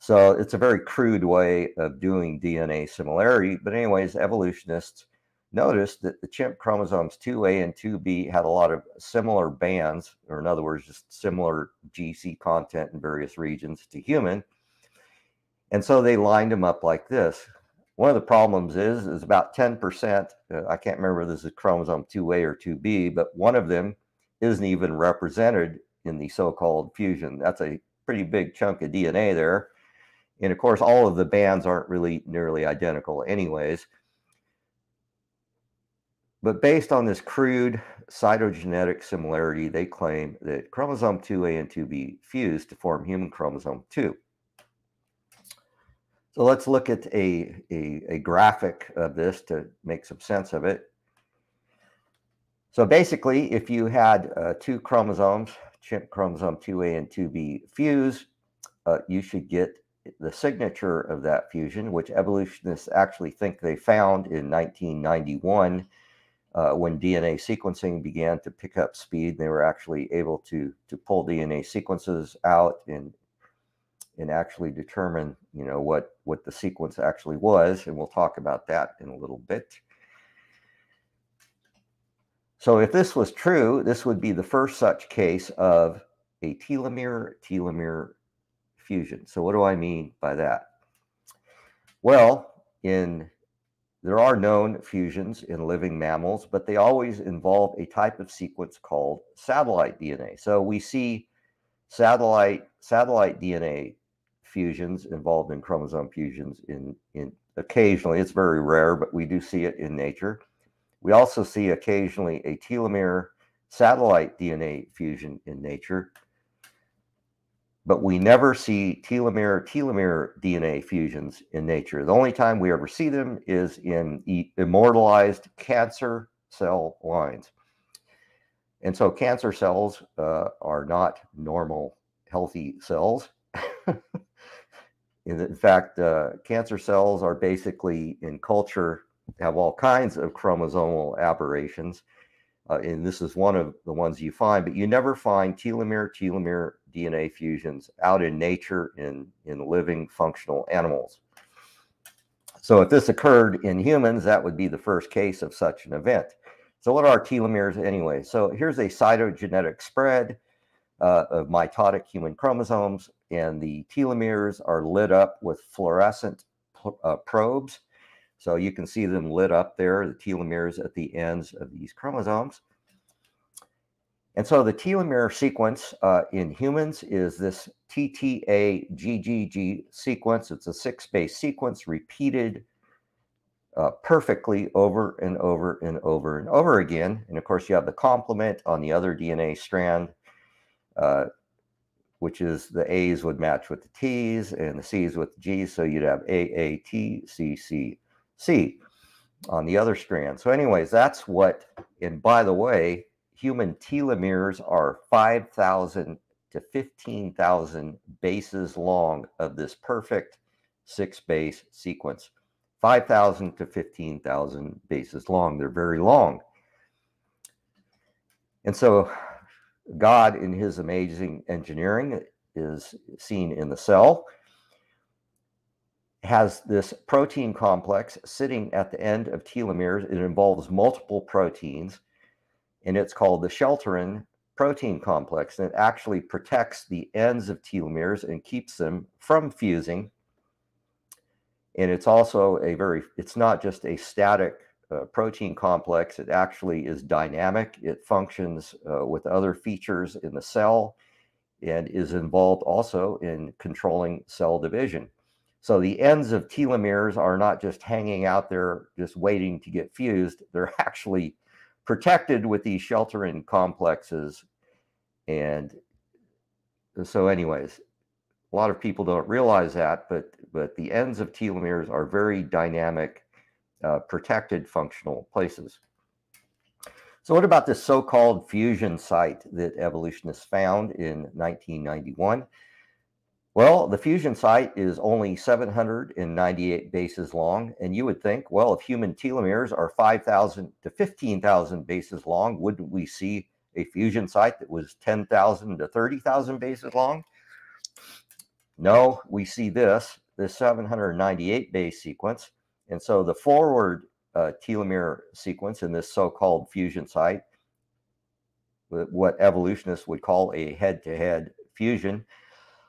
so it's a very crude way of doing DNA similarity. But, anyways, evolutionists noticed that the chimp chromosomes 2A and 2B had a lot of similar bands, or in other words, just similar GC content in various regions to human. And so they lined them up like this. One of the problems is, is about 10%, uh, I can't remember if this is chromosome 2A or 2B, but one of them isn't even represented in the so-called fusion. That's a pretty big chunk of DNA there. And of course, all of the bands aren't really nearly identical anyways. But based on this crude cytogenetic similarity, they claim that chromosome 2A and 2B fuse to form human chromosome 2. So let's look at a, a, a, graphic of this to make some sense of it. So basically, if you had uh, two chromosomes, chimp chromosome 2A and 2B fuse, uh, you should get the signature of that fusion, which evolutionists actually think they found in 1991 uh, when DNA sequencing began to pick up speed, they were actually able to to pull DNA sequences out and and actually determine, you know, what what the sequence actually was, and we'll talk about that in a little bit. So if this was true, this would be the first such case of a telomere telomere fusion. So what do I mean by that? Well, in there are known fusions in living mammals, but they always involve a type of sequence called satellite DNA. So we see satellite satellite DNA fusions involved in chromosome fusions in, in occasionally. It's very rare, but we do see it in nature. We also see occasionally a telomere satellite DNA fusion in nature but we never see telomere telomere DNA fusions in nature. The only time we ever see them is in immortalized cancer cell lines. And so cancer cells uh, are not normal, healthy cells. in fact, uh, cancer cells are basically in culture, have all kinds of chromosomal aberrations. Uh, and this is one of the ones you find, but you never find telomere telomere DNA fusions out in nature in, in living functional animals. So if this occurred in humans, that would be the first case of such an event. So what are telomeres anyway? So here's a cytogenetic spread uh, of mitotic human chromosomes, and the telomeres are lit up with fluorescent uh, probes. So you can see them lit up there, the telomeres at the ends of these chromosomes. And so the telomere sequence uh, in humans is this TTA-GGG sequence. It's a six-base sequence repeated uh, perfectly over and over and over and over again. And of course, you have the complement on the other DNA strand, uh, which is the A's would match with the T's and the C's with the G's. So you'd have AATCCC on the other strand. So anyways, that's what, and by the way, human telomeres are 5,000 to 15,000 bases long of this perfect six base sequence. 5,000 to 15,000 bases long. They're very long. And so, God, in his amazing engineering, is seen in the cell, has this protein complex sitting at the end of telomeres. It involves multiple proteins and it's called the shelterin protein complex. And it actually protects the ends of telomeres and keeps them from fusing. And it's also a very, it's not just a static uh, protein complex, it actually is dynamic. It functions uh, with other features in the cell and is involved also in controlling cell division. So the ends of telomeres are not just hanging out there, just waiting to get fused. They're actually protected with these shelterin complexes. And so, anyways, a lot of people don't realize that, but but the ends of telomeres are very dynamic, uh, protected functional places. So, what about this so-called fusion site that evolutionists found in 1991? Well, the fusion site is only 798 bases long, and you would think, well, if human telomeres are 5,000 to 15,000 bases long, wouldn't we see a fusion site that was 10,000 to 30,000 bases long? No, we see this, this 798 base sequence. And so the forward uh, telomere sequence in this so-called fusion site, what evolutionists would call a head-to-head fusion,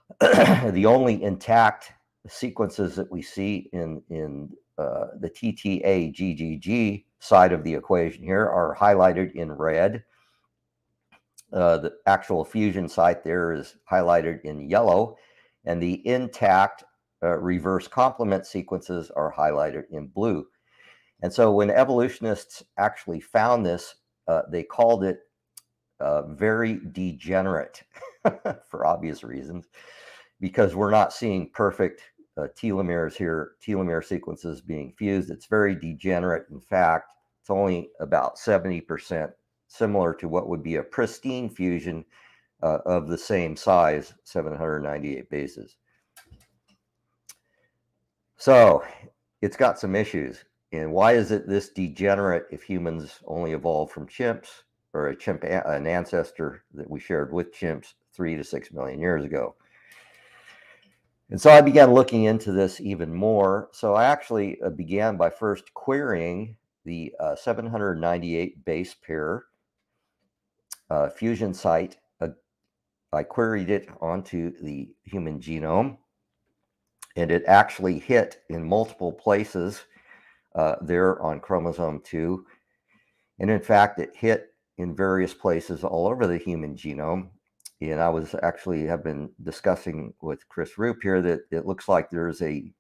the only intact sequences that we see in in uh, the TTA GGG side of the equation here are highlighted in red. Uh, the actual fusion site there is highlighted in yellow, and the intact uh, reverse complement sequences are highlighted in blue. And so when evolutionists actually found this, uh, they called it uh, very degenerate for obvious reasons because we're not seeing perfect uh, telomeres here, telomere sequences being fused. It's very degenerate. In fact, it's only about 70% similar to what would be a pristine fusion uh, of the same size, 798 bases. So it's got some issues. And why is it this degenerate if humans only evolved from chimps or a chimp, an ancestor that we shared with chimps three to six million years ago? And so I began looking into this even more. So I actually uh, began by first querying the uh, 798 base pair uh, fusion site. Uh, I queried it onto the human genome, and it actually hit in multiple places uh, there on chromosome 2. And in fact, it hit in various places all over the human genome and I was actually have been discussing with Chris Rupe here that it looks like there's a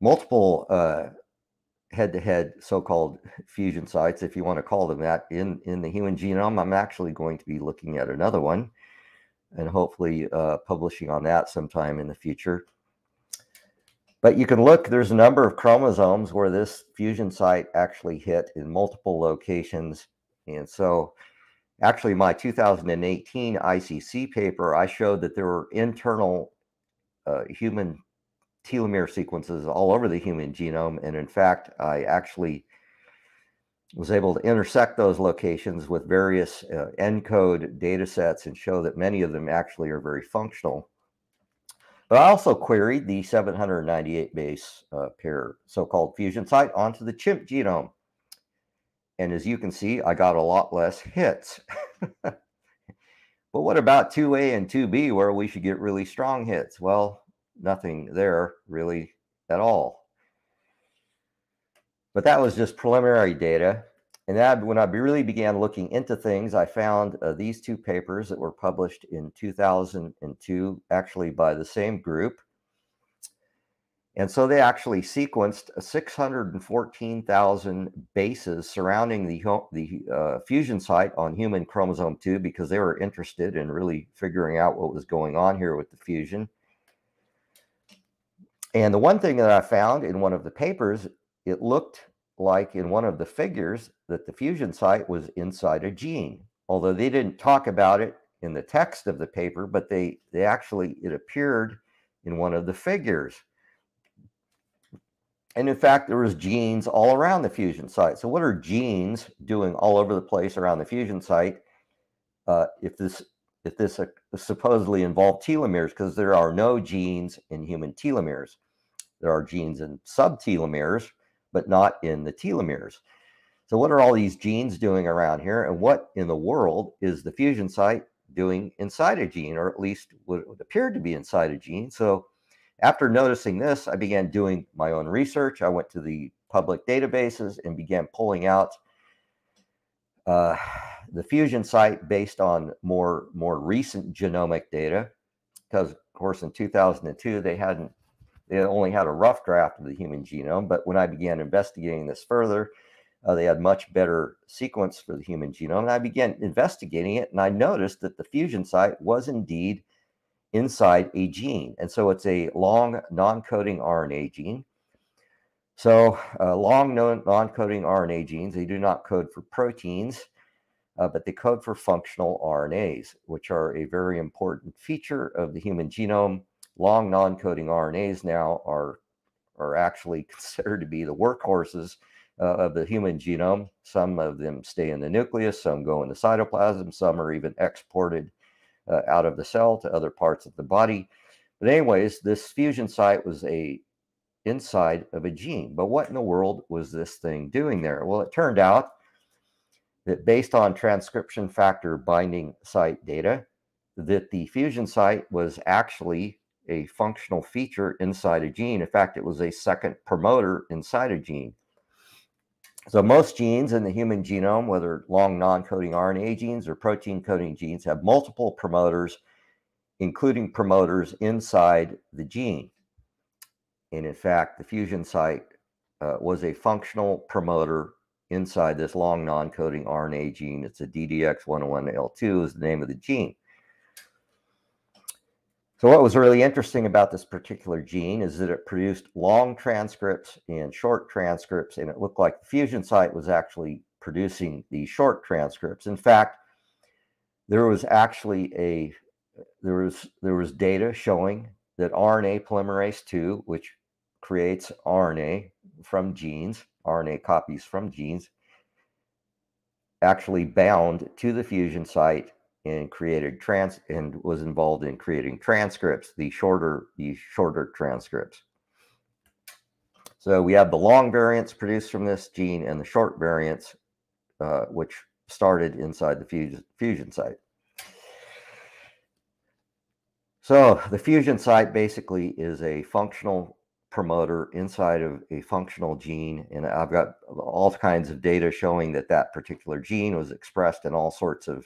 multiple uh, head-to-head so-called fusion sites, if you want to call them that, in in the human genome. I'm actually going to be looking at another one, and hopefully uh, publishing on that sometime in the future. But you can look. There's a number of chromosomes where this fusion site actually hit in multiple locations, and so actually my 2018 ICC paper, I showed that there were internal uh, human telomere sequences all over the human genome. And in fact, I actually was able to intersect those locations with various uh, ENCODE data sets and show that many of them actually are very functional. But I also queried the 798 base uh, pair so-called fusion site onto the chimp genome. And as you can see, I got a lot less hits. but what about 2A and 2B where we should get really strong hits? Well, nothing there really at all. But that was just preliminary data. And that, when I really began looking into things, I found uh, these two papers that were published in 2002, actually by the same group. And so they actually sequenced 614,000 bases surrounding the, the uh, fusion site on human chromosome 2 because they were interested in really figuring out what was going on here with the fusion. And the one thing that I found in one of the papers, it looked like in one of the figures that the fusion site was inside a gene, although they didn't talk about it in the text of the paper, but they, they actually, it appeared in one of the figures. And in fact, there was genes all around the fusion site. So what are genes doing all over the place around the fusion site? Uh, if this if this uh, supposedly involved telomeres, because there are no genes in human telomeres. There are genes in subtelomeres, but not in the telomeres. So what are all these genes doing around here? And what in the world is the fusion site doing inside a gene, or at least what appeared to be inside a gene? So after noticing this, I began doing my own research. I went to the public databases and began pulling out uh, the fusion site based on more more recent genomic data. Because of course, in 2002 they hadn't they only had a rough draft of the human genome. But when I began investigating this further, uh, they had much better sequence for the human genome, and I began investigating it, and I noticed that the fusion site was indeed inside a gene. And so it's a long non-coding RNA gene. So uh, long non-coding RNA genes, they do not code for proteins. uh, but they code for functional RNAs, which are a very important feature of the human genome. Long non-coding RNAs now are, are actually considered to be the workhorses uh, of the human genome. Some of them stay in the nucleus, some go in the cytoplasm, some are even exported uh, out of the cell to other parts of the body. But anyways, this fusion site was a inside of a gene. But what in the world was this thing doing there? Well, it turned out that based on transcription factor binding site data, that the fusion site was actually a functional feature inside a gene. In fact, it was a second promoter inside a gene. So most genes in the human genome, whether long non-coding RNA genes or protein coding genes, have multiple promoters, including promoters inside the gene. And in fact, the fusion site uh, was a functional promoter inside this long non-coding RNA gene. It's a DDX11L2 is the name of the gene. So what was really interesting about this particular gene is that it produced long transcripts and short transcripts, and it looked like the fusion site was actually producing the short transcripts. In fact, there was actually a there was there was data showing that RNA polymerase 2, which creates RNA from genes, RNA copies from genes, actually bound to the fusion site and created trans and was involved in creating transcripts, the shorter, the shorter transcripts. So we have the long variants produced from this gene and the short variants, uh, which started inside the fusion, fusion site. So the fusion site basically is a functional promoter inside of a functional gene. And I've got all kinds of data showing that that particular gene was expressed in all sorts of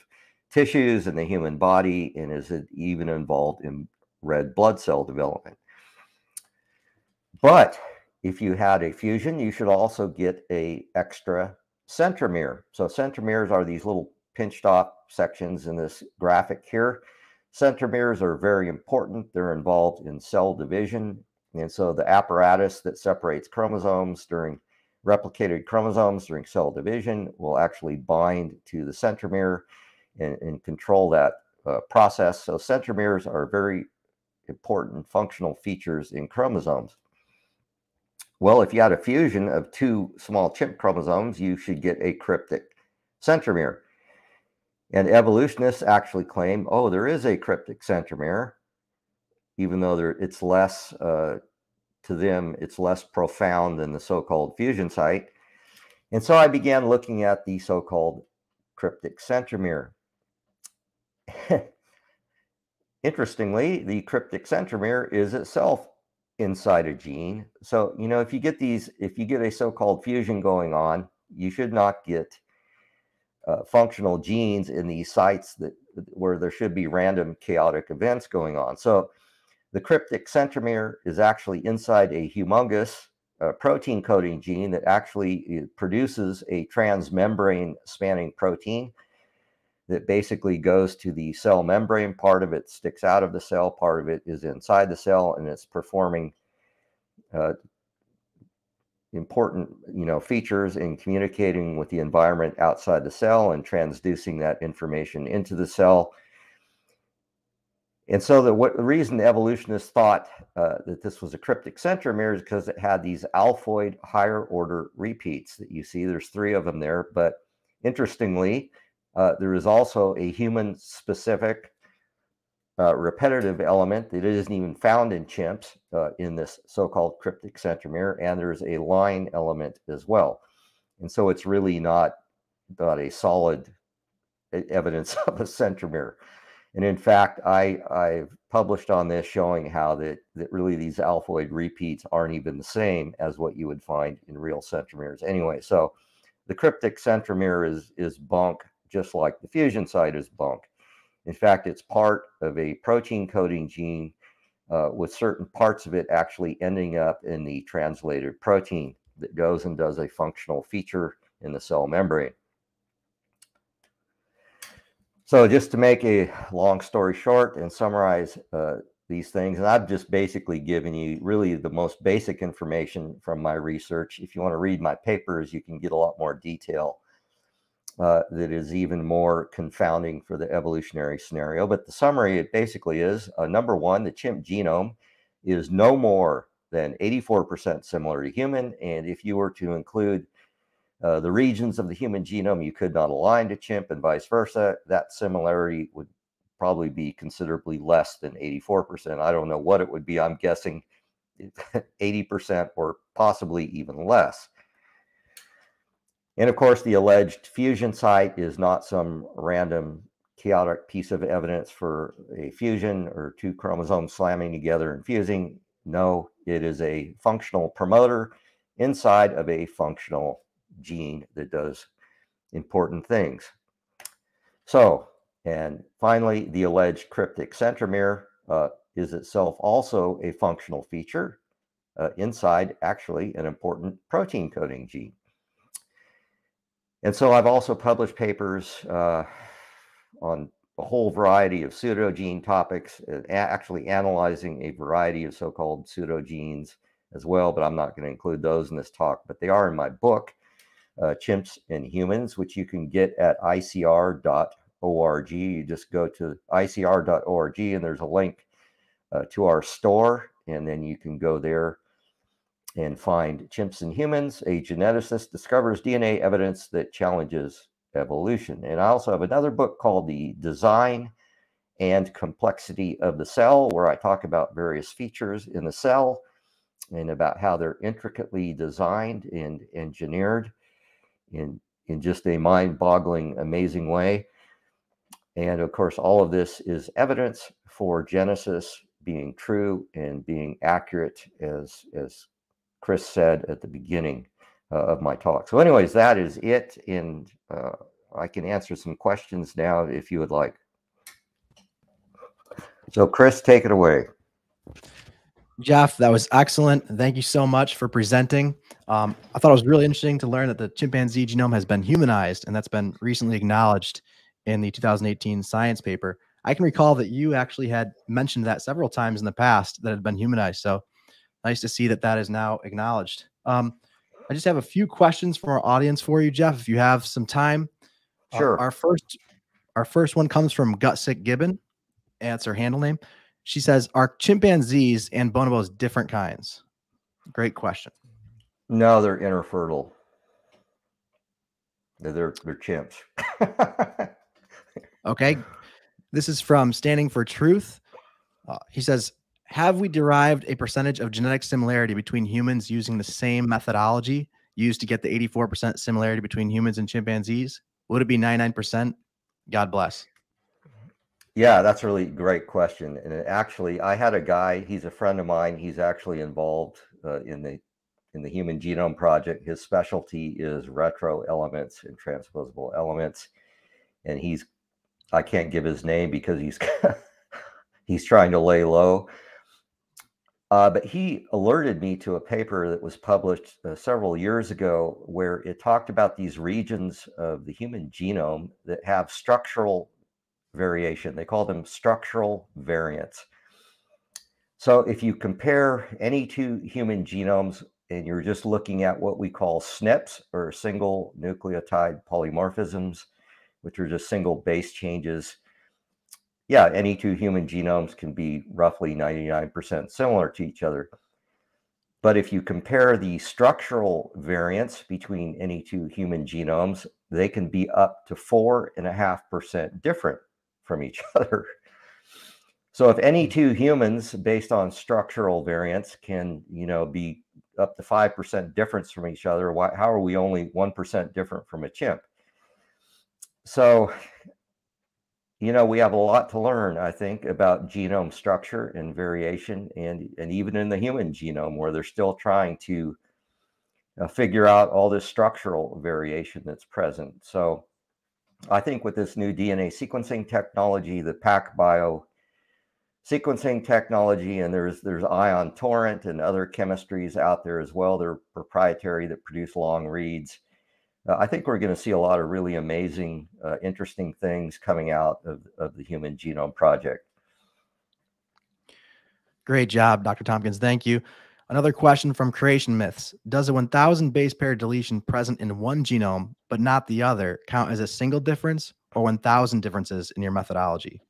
tissues in the human body and is it even involved in red blood cell development. But if you had a fusion, you should also get a extra centromere. So centromeres are these little pinched off sections in this graphic here. Centromeres are very important. They're involved in cell division and so the apparatus that separates chromosomes during replicated chromosomes during cell division will actually bind to the centromere and, and control that uh, process. So centromeres are very important functional features in chromosomes. Well, if you had a fusion of two small chimp chromosomes, you should get a cryptic centromere. And evolutionists actually claim, oh, there is a cryptic centromere even though it's less uh, to them, it's less profound than the so-called fusion site. And so I began looking at the so-called cryptic centromere. Interestingly, the cryptic centromere is itself inside a gene. So, you know, if you get these, if you get a so-called fusion going on, you should not get uh, functional genes in these sites that where there should be random chaotic events going on. So the cryptic centromere is actually inside a humongous uh, protein coding gene that actually uh, produces a transmembrane spanning protein that basically goes to the cell membrane. Part of it sticks out of the cell, part of it is inside the cell, and it's performing uh, important you know features in communicating with the environment outside the cell and transducing that information into the cell and so the, what, the reason the evolutionists thought uh, that this was a cryptic centromere is because it had these alphoid higher order repeats that you see. There's three of them there. But interestingly, uh, there is also a human specific uh, repetitive element that isn't even found in chimps uh, in this so-called cryptic centromere. And there's a line element as well. And so it's really not, not a solid evidence of a centromere. And in fact, I, I've published on this showing how that, that really these alphoid repeats aren't even the same as what you would find in real centromeres anyway. So the cryptic centromere is, is bunk, just like the fusion site is bunk. In fact, it's part of a protein coding gene uh, with certain parts of it actually ending up in the translated protein that goes and does a functional feature in the cell membrane. So just to make a long story short and summarize uh, these things, and I've just basically given you really the most basic information from my research. If you want to read my papers, you can get a lot more detail uh, that is even more confounding for the evolutionary scenario. But the summary, it basically is uh, number one, the chimp genome is no more than 84% similar to human. And if you were to include uh, the regions of the human genome you could not align to chimp and vice versa, that similarity would probably be considerably less than 84%. I don't know what it would be. I'm guessing 80% or possibly even less. And of course, the alleged fusion site is not some random chaotic piece of evidence for a fusion or two chromosomes slamming together and fusing. No, it is a functional promoter inside of a functional gene that does important things. So, and finally, the alleged cryptic centromere uh, is itself also a functional feature uh, inside actually an important protein coding gene. And so I've also published papers uh, on a whole variety of pseudogene topics, uh, actually analyzing a variety of so called pseudogenes as well, but I'm not going to include those in this talk, but they are in my book, uh, Chimps and Humans, which you can get at icr.org. You just go to icr.org and there's a link uh, to our store, and then you can go there and find Chimps and Humans. A geneticist discovers DNA evidence that challenges evolution. And I also have another book called The Design and Complexity of the Cell, where I talk about various features in the cell and about how they're intricately designed and engineered in, in just a mind boggling, amazing way. And of course, all of this is evidence for Genesis being true and being accurate, as, as Chris said at the beginning uh, of my talk. So, anyways, that is it. And uh, I can answer some questions now if you would like. So, Chris, take it away. Jeff, that was excellent. Thank you so much for presenting. Um, I thought it was really interesting to learn that the chimpanzee genome has been humanized, and that's been recently acknowledged in the 2018 science paper. I can recall that you actually had mentioned that several times in the past that it had been humanized. So nice to see that that is now acknowledged. Um, I just have a few questions from our audience for you, Jeff. If you have some time, sure. Uh, our first, our first one comes from Gutsick Gibbon. That's her handle name. She says, "Are chimpanzees and bonobos different kinds?" Great question. No, they're interfertile. They're they're chimps. okay, this is from Standing for Truth. Uh, he says, have we derived a percentage of genetic similarity between humans using the same methodology used to get the 84% similarity between humans and chimpanzees? Would it be 99%? God bless. Yeah, that's a really great question. And actually, I had a guy, he's a friend of mine. He's actually involved uh, in the in the Human Genome Project. His specialty is retro elements and transposable elements. And he's I can't give his name because he's he's trying to lay low. Uh, but he alerted me to a paper that was published uh, several years ago where it talked about these regions of the human genome that have structural variation. They call them structural variants. So if you compare any two human genomes and you're just looking at what we call SNPs or single nucleotide polymorphisms, which are just single base changes, yeah, any two human genomes can be roughly 99% similar to each other. But if you compare the structural variants between any two human genomes, they can be up to four and a half percent different from each other. So if any hmm. two humans based on structural variants can, you know, be up to 5% difference from each other, why, how are we only 1% different from a chimp? So you know, we have a lot to learn, I think, about genome structure and variation, and and even in the human genome, where they're still trying to uh, figure out all this structural variation that's present. So, I think with this new DNA sequencing technology, the PacBio sequencing technology, and there's there's Ion Torrent and other chemistries out there as well. They're proprietary that produce long reads uh, I think we're going to see a lot of really amazing, uh, interesting things coming out of, of the Human Genome Project. Great job, Dr. Tomkins. Thank you. Another question from Creation Myths Does a 1000 base pair deletion present in one genome but not the other count as a single difference or 1000 differences in your methodology?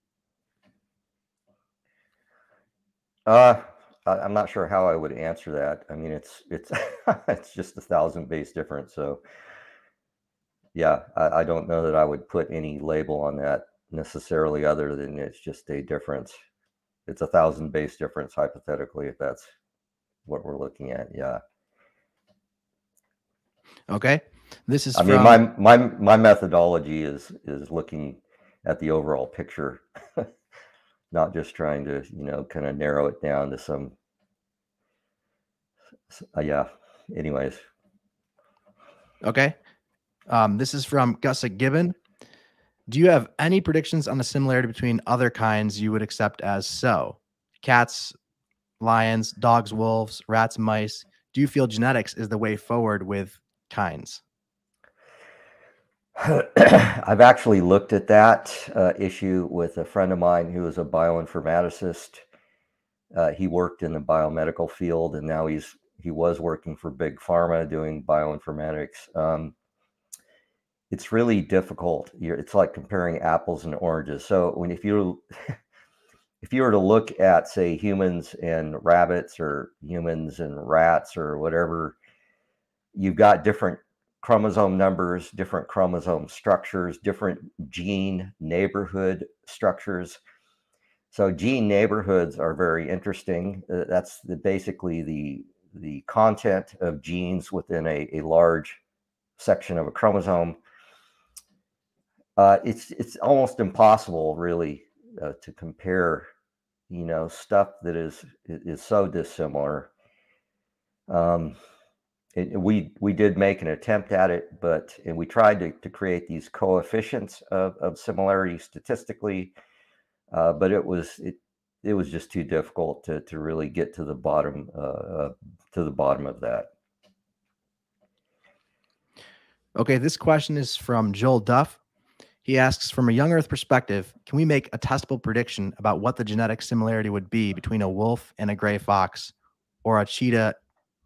Uh, I'm not sure how I would answer that. I mean, it's it's it's just a thousand base difference. So, yeah, I, I don't know that I would put any label on that necessarily, other than it's just a difference. It's a thousand base difference hypothetically, if that's what we're looking at. Yeah. Okay. This is. I mean, my my my methodology is is looking at the overall picture, not just trying to you know kind of narrow it down to some. Uh, yeah. Anyways. Okay. Um, this is from Gutsick Gibbon. Do you have any predictions on the similarity between other kinds you would accept as so? Cats, lions, dogs, wolves, rats, mice. Do you feel genetics is the way forward with kinds? I've actually looked at that uh, issue with a friend of mine who is a bioinformaticist. Uh, he worked in the biomedical field, and now he's he was working for big pharma doing bioinformatics. Um, it's really difficult. You're, it's like comparing apples and oranges. So when if you if you were to look at say humans and rabbits or humans and rats or whatever, you've got different chromosome numbers, different chromosome structures, different gene neighborhood structures. So gene neighborhoods are very interesting. Uh, that's the, basically the the content of genes within a, a large section of a chromosome. Uh, it's it's almost impossible, really, uh, to compare, you know, stuff that is is so dissimilar. Um, it, we we did make an attempt at it, but and we tried to, to create these coefficients of, of similarity statistically, uh, but it was it it was just too difficult to to really get to the bottom uh, uh to the bottom of that. Okay, this question is from Joel Duff. He asks, from a young Earth perspective, can we make a testable prediction about what the genetic similarity would be between a wolf and a gray fox, or a cheetah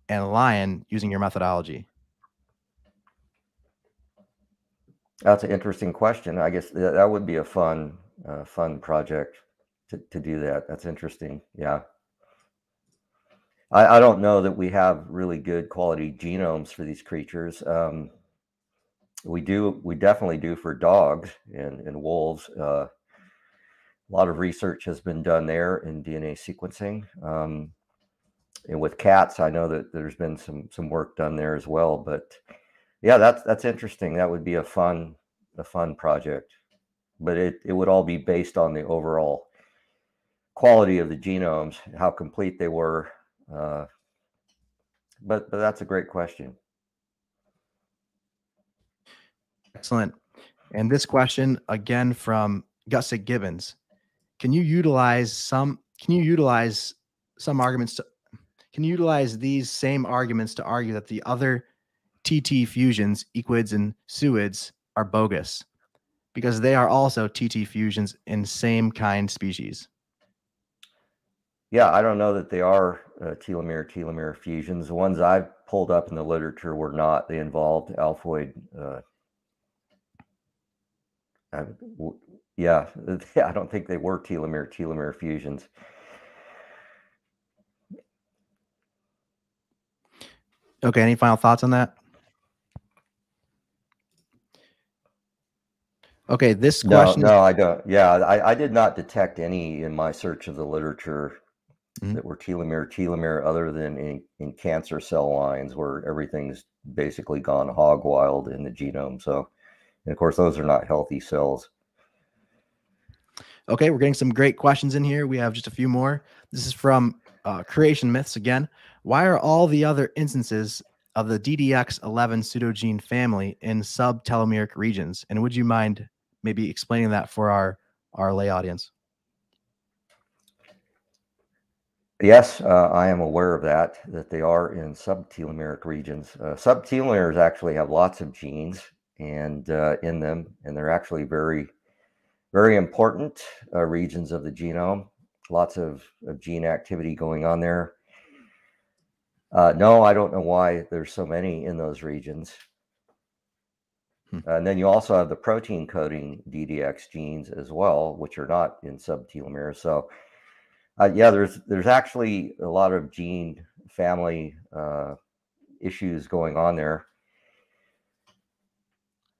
and a lion using your methodology? That's an interesting question. I guess that would be a fun, uh, fun project to, to do that. That's interesting. Yeah. I, I don't know that we have really good quality genomes for these creatures. Um, we do, we definitely do for dogs and, and wolves. Uh, a lot of research has been done there in DNA sequencing. Um, and with cats, I know that there's been some some work done there as well. But yeah, that's that's interesting. That would be a fun a fun project. But it it would all be based on the overall quality of the genomes, how complete they were. Uh, but but that's a great question. Excellent. And this question again from Gutsick Gibbons. Can you utilize some can you utilize some arguments to can you utilize these same arguments to argue that the other TT fusions, equids and suids, are bogus because they are also TT fusions in same kind species. Yeah, I don't know that they are uh, telomere telomere fusions. The ones I've pulled up in the literature were not. They involved alphoid. Uh, yeah, I don't think they were telomere telomere fusions. Okay. Any final thoughts on that? Okay. This question. No, no, I don't. Yeah, I, I did not detect any in my search of the literature mm-hmm. that were telomere telomere other than in, in cancer cell lines where everything's basically gone hog wild in the genome. So, and of course, those are not healthy cells. Okay, we're getting some great questions in here. We have just a few more. This is from uh, Creation Myths again. Why are all the other instances of the DDX11 pseudogene family in subtelomeric regions? And would you mind maybe explaining that for our our lay audience? Yes, uh, I am aware of that, that they are in subtelomeric regions. Uh, subtelomeres actually have lots of genes and uh, in them, and they're actually very, very important uh, regions of the genome. Lots of, of gene activity going on there. Uh, no, I don't know why there's so many in those regions. Hmm. And then you also have the protein coding DDX genes as well, which are not in subtelomeres. So, uh, yeah, there's there's actually a lot of gene family uh, issues going on there.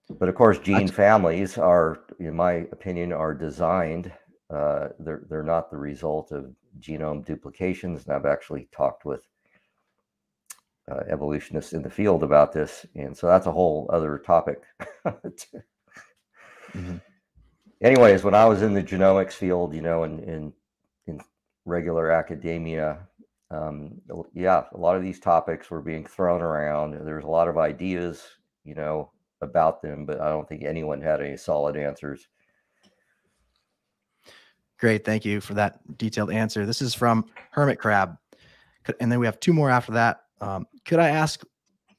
But of course, gene families are, in my opinion, are designed. Uh, they're they're not the result of genome duplications. And I've actually talked with uh, evolutionists in the field about this, and so that's a whole other topic. mm-hmm. Anyways, when I was in the genomics field, you know, in in, in regular academia, um, yeah, a lot of these topics were being thrown around. There's a lot of ideas, you know, about them, but I don't think anyone had any solid answers. Great, thank you for that detailed answer. This is from Hermit Crab, and then we have two more after that. Um, could I ask?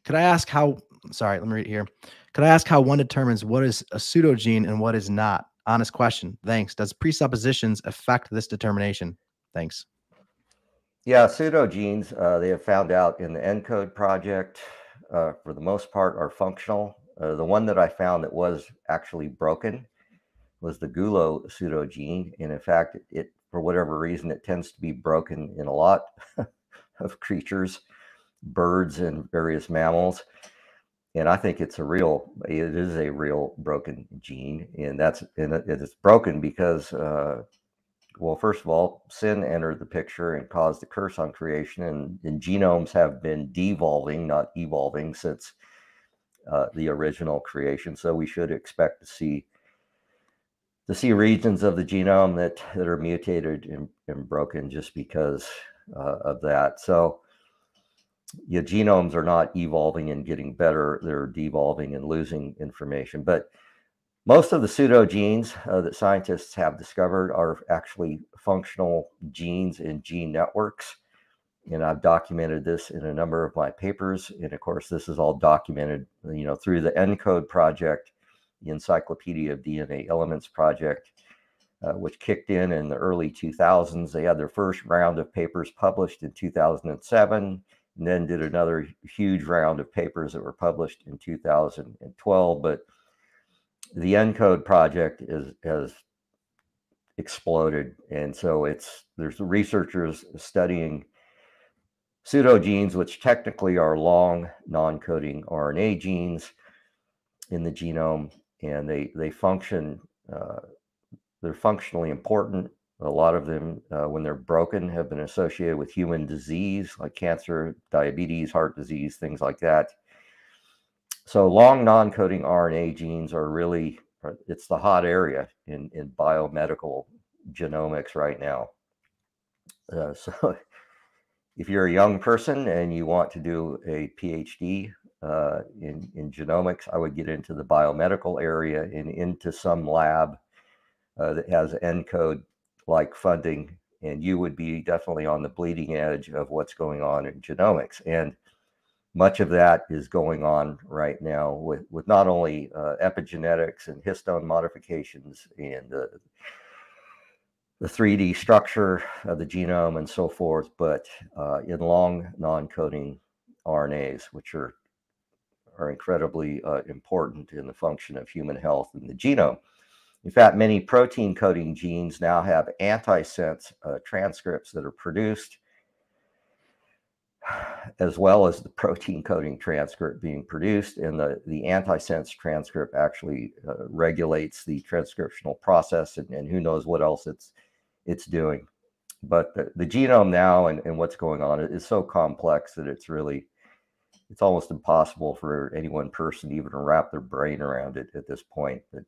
Could I ask how? Sorry, let me read here. Could I ask how one determines what is a pseudogene and what is not? Honest question. Thanks. Does presuppositions affect this determination? Thanks. Yeah, pseudogenes, uh, they have found out in the ENCODE project, uh, for the most part, are functional. Uh, the one that I found that was actually broken was the GULO pseudogene. And in fact, it, for whatever reason, it tends to be broken in a lot of creatures, birds, and various mammals. And I think it's a real, it is a real broken gene. And that's, and it's broken because, uh, well, first of all, sin entered the picture and caused a curse on creation, and, and genomes have been devolving, not evolving, since uh, the original creation. So we should expect to see to see regions of the genome that that are mutated and, and broken just because uh, of that. So your genomes are not evolving and getting better; they're devolving and losing information. But most of the pseudogenes uh, that scientists have discovered are actually functional genes in gene networks. And I've documented this in a number of my papers. And of course, this is all documented, you know, through the ENCODE project, the Encyclopedia of DNA Elements project, uh, which kicked in in the early 2000s. They had their first round of papers published in 2007, and then did another huge round of papers that were published in 2012. But the ENCODE project is has exploded, and so it's there's researchers studying pseudogenes, which technically are long non-coding RNA genes in the genome, and they they function. Uh, they're functionally important. A lot of them, uh, when they're broken, have been associated with human disease like cancer, diabetes, heart disease, things like that. So long non-coding RNA genes are really it's the hot area in in biomedical genomics right now. Uh, so if you're a young person and you want to do a PhD uh, in in genomics, I would get into the biomedical area and into some lab uh, that has ENCODE like funding, and you would be definitely on the bleeding edge of what's going on in genomics. And much of that is going on right now with, with not only uh, epigenetics and histone modifications and the 3D structure of the genome and so forth, but uh, in long non-coding RNAs, which are are incredibly uh, important in the function of human health and the genome. In fact, many protein coding genes now have antisense uh, transcripts that are produced as well as the protein coding transcript being produced. And the, the antisense transcript actually uh, regulates the transcriptional process and, and who knows what else it's it's doing. But the, the genome now and, and what's going on is so complex that it's really it's almost impossible for any one person to even wrap their brain around it at this point. But,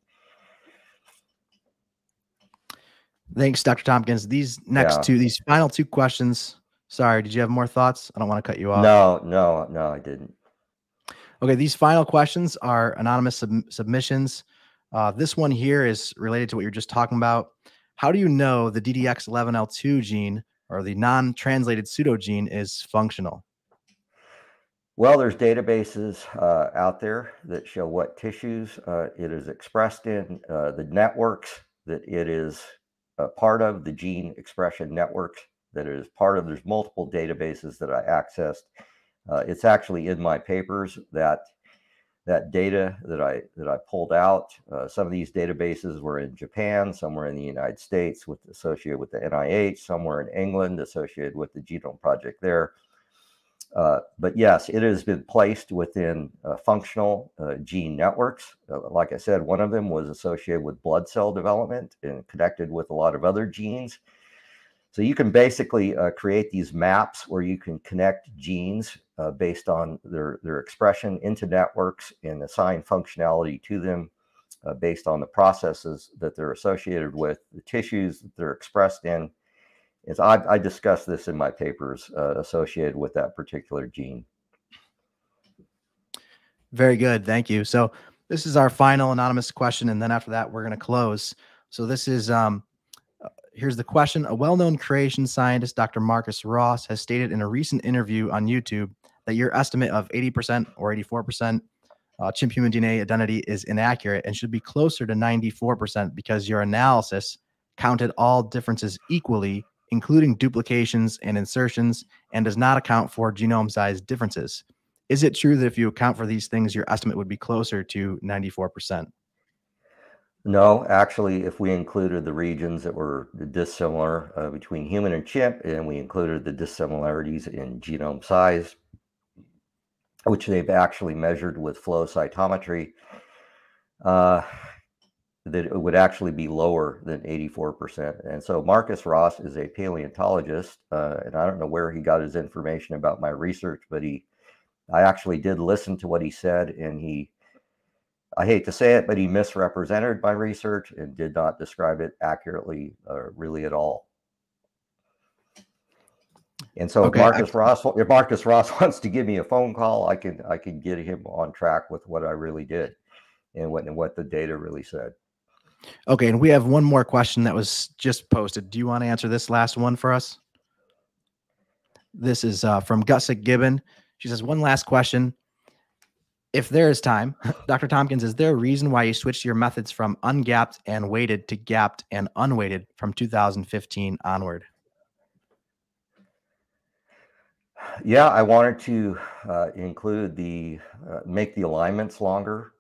Thanks, Dr. Tomkins. These next yeah. two, these final two questions Sorry, did you have more thoughts? I don't want to cut you off. No, no, no, I didn't. Okay, these final questions are anonymous sub- submissions. Uh, this one here is related to what you're just talking about. How do you know the DDX11L2 gene or the non-translated pseudogene is functional? Well, there's databases uh, out there that show what tissues uh, it is expressed in, uh, the networks that it is part of, the gene expression networks that is part of. There's multiple databases that I accessed Uh, it's actually in my papers that that data that I that I pulled out. Uh, some of these databases were in Japan, some were in the United States, with associated with the NIH, some were in England, associated with the Genome Project there. Uh, but yes, it has been placed within uh, functional uh, gene networks. Uh, like I said, one of them was associated with blood cell development and connected with a lot of other genes. So you can basically uh, create these maps where you can connect genes uh, based on their, their expression into networks and assign functionality to them based on the processes that they're associated with, the tissues that they're expressed in, is I, I discuss this in my papers uh, associated with that particular gene. Very good. Thank you. So this is our final anonymous question. And then after that, we're going to close. So this is, um, uh, here's the question. A well-known creation scientist, Dr. Marcus Ross, has stated in a recent interview on YouTube that your estimate of 80% or 84% uh, chimp human DNA identity is inaccurate and should be closer to 94% because your analysis counted all differences equally including duplications and insertions, and does not account for genome size differences. Is it true that if you account for these things, your estimate would be closer to 94%? No, actually, if we included the regions that were dissimilar uh, between human and chimp, and we included the dissimilarities in genome size, which they've actually measured with flow cytometry, uh, that it would actually be lower than 84%. And so Marcus Ross is a paleontologist, uh, and I don't know where he got his information about my research, but he, I actually did listen to what he said, and he, I hate to say it, but he misrepresented my research and did not describe it accurately, uh, really at all. And so okay, if Marcus I, Ross, if Marcus Ross wants to give me a phone call, I can I can get him on track with what I really did and what and what the data really said. Okay, and we have one more question that was just posted. Do you want to answer this last one for us? This is uh, from Gutsick Gibbon. She says, one last question. If there is time, Dr. Tomkins, is there a reason why you switched your methods from ungapped and weighted to gapped and unweighted from 2015 onward? Yeah, I wanted to uh, include the uh, make the alignments longer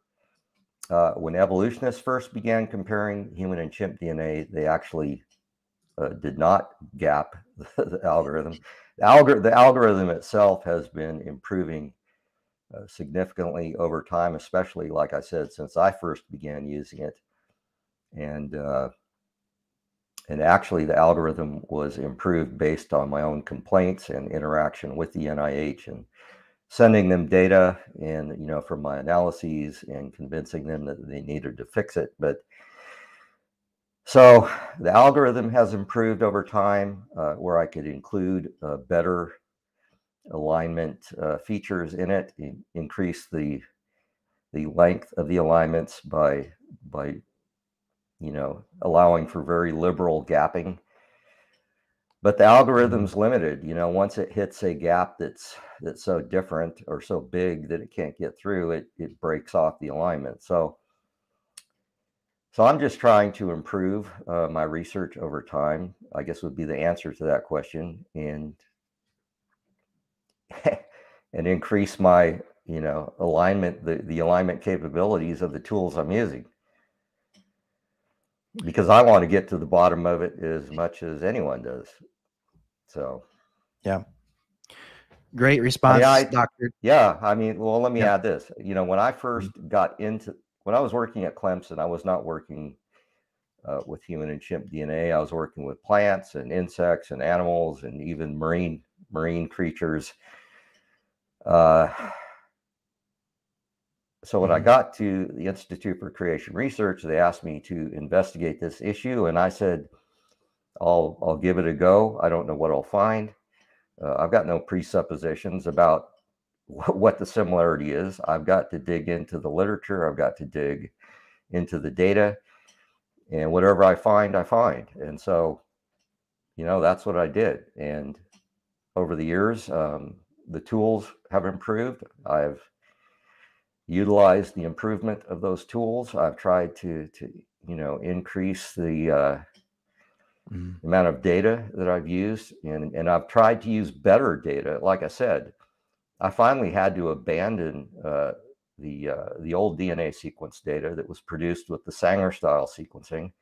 uh, when evolutionists first began comparing human and chimp DNA, they actually uh, did not gap the, the algorithm. The, algor- the, algorithm itself has been improving uh, significantly over time, especially, like I said, since I first began using it. And uh, and actually, the algorithm was improved based on my own complaints and interaction with the NIH and sending them data and you know from my analyses and convincing them that they needed to fix it but so the algorithm has improved over time uh, where i could include uh, better alignment uh, features in it in, increase the the length of the alignments by by you know allowing for very liberal gapping. But the mm-hmm. algorithm's limited you know once it hits a gap that's that's so different or so big that it can't get through it it breaks off the alignment. So so i'm just trying to improve uh, my research over time i guess would be the answer to that question. And and increase my you know alignment the, the alignment capabilities of the tools i'm using because i want to get to the bottom of it as much as anyone does so, yeah. Great response, yeah, I, doctor. Yeah, I mean, well, let me yeah. add this. You know, when I 1st mm-hmm. got into when I was working at Clemson, I was not working uh, with human and chimp DNA. I was working with plants and insects and animals and even marine marine creatures. Uh, so when I mm-hmm. got to the Institute for Creation Research, they asked me to investigate this issue, and I said, I'll I'll give it a go. I don't know what I'll find. Uh, I've got no presuppositions about what the similarity is. I've got to dig into the literature. I've got to dig into the data, and whatever I find, I find. And so, you know, that's what I did. And over the years, um, the tools have improved. I've utilized the improvement of those tools. I've tried to to you know increase the uh, mm. amount of data that I've used, and and I've tried to use better data. Like I said, I finally had to abandon uh, the uh, the old DNA sequence data that was produced with the Sanger style sequencing,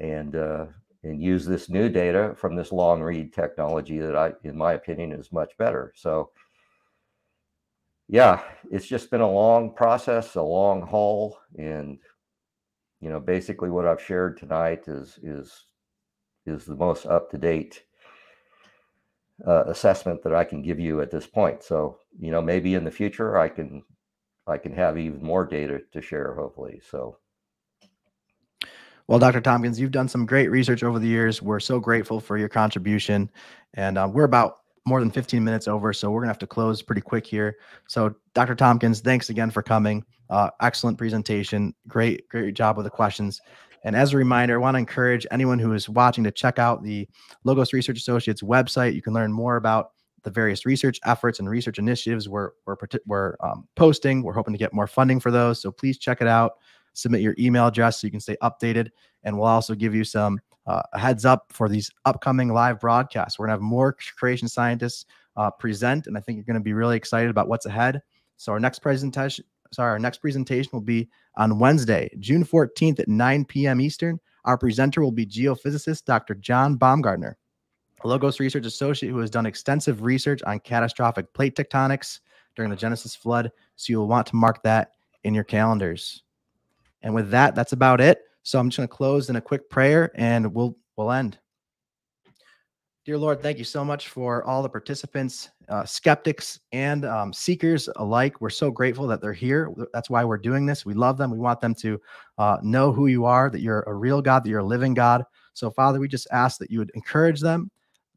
and uh, and use this new data from this long read technology that I, in my opinion, is much better. So, yeah, it's just been a long process, a long haul, and you know, basically what I've shared tonight is is is the most up to date uh, assessment that I can give you at this point. So, you know, maybe in the future I can I can have even more data to share, hopefully. So. Well, Dr. Tomkins, you've done some great research over the years. We're so grateful for your contribution. And uh, we're about more than 15 minutes over, so we're going to have to close pretty quick here. So, Dr. Tomkins, thanks again for coming. Uh, excellent presentation. Great, great job with the questions. And as a reminder, I want to encourage anyone who is watching to check out the Logos Research Associates website. You can learn more about the various research efforts and research initiatives we're, we're, we're um, posting. We're hoping to get more funding for those. So please check it out. Submit your email address so you can stay updated. And we'll also give you some uh, heads up for these upcoming live broadcasts. We're going to have more creation scientists uh, present, and I think you're going to be really excited about what's ahead. So our next presentation, sorry, our next presentation will be on Wednesday, June 14th at 9 p.m. Eastern. Our presenter will be geophysicist Dr. John Baumgardner, a Logos Research Associate who has done extensive research on catastrophic plate tectonics during the Genesis flood. So you'll want to mark that in your calendars. And with that, that's about it. So I'm just going to close in a quick prayer and we'll we'll end. Dear Lord, thank you so much for all the participants, uh, skeptics, and um, seekers alike. We're so grateful that they're here. That's why we're doing this. We love them. We want them to uh, know who you are, that you're a real God, that you're a living God. So, Father, we just ask that you would encourage them.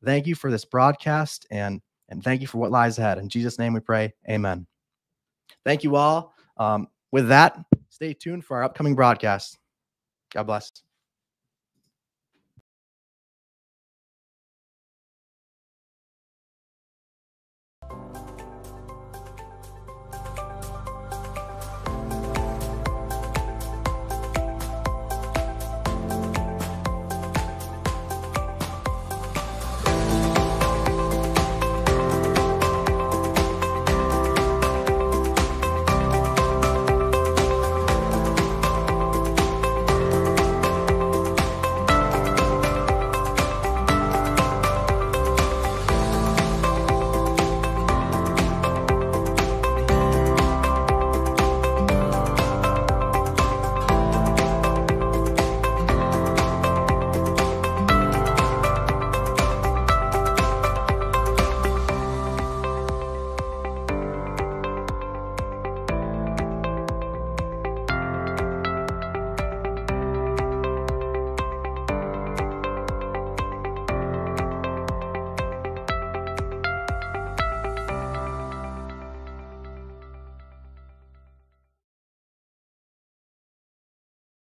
Thank you for this broadcast and and thank you for what lies ahead. In Jesus' name we pray. Amen. Thank you all. Um, with that, stay tuned for our upcoming broadcast. God bless.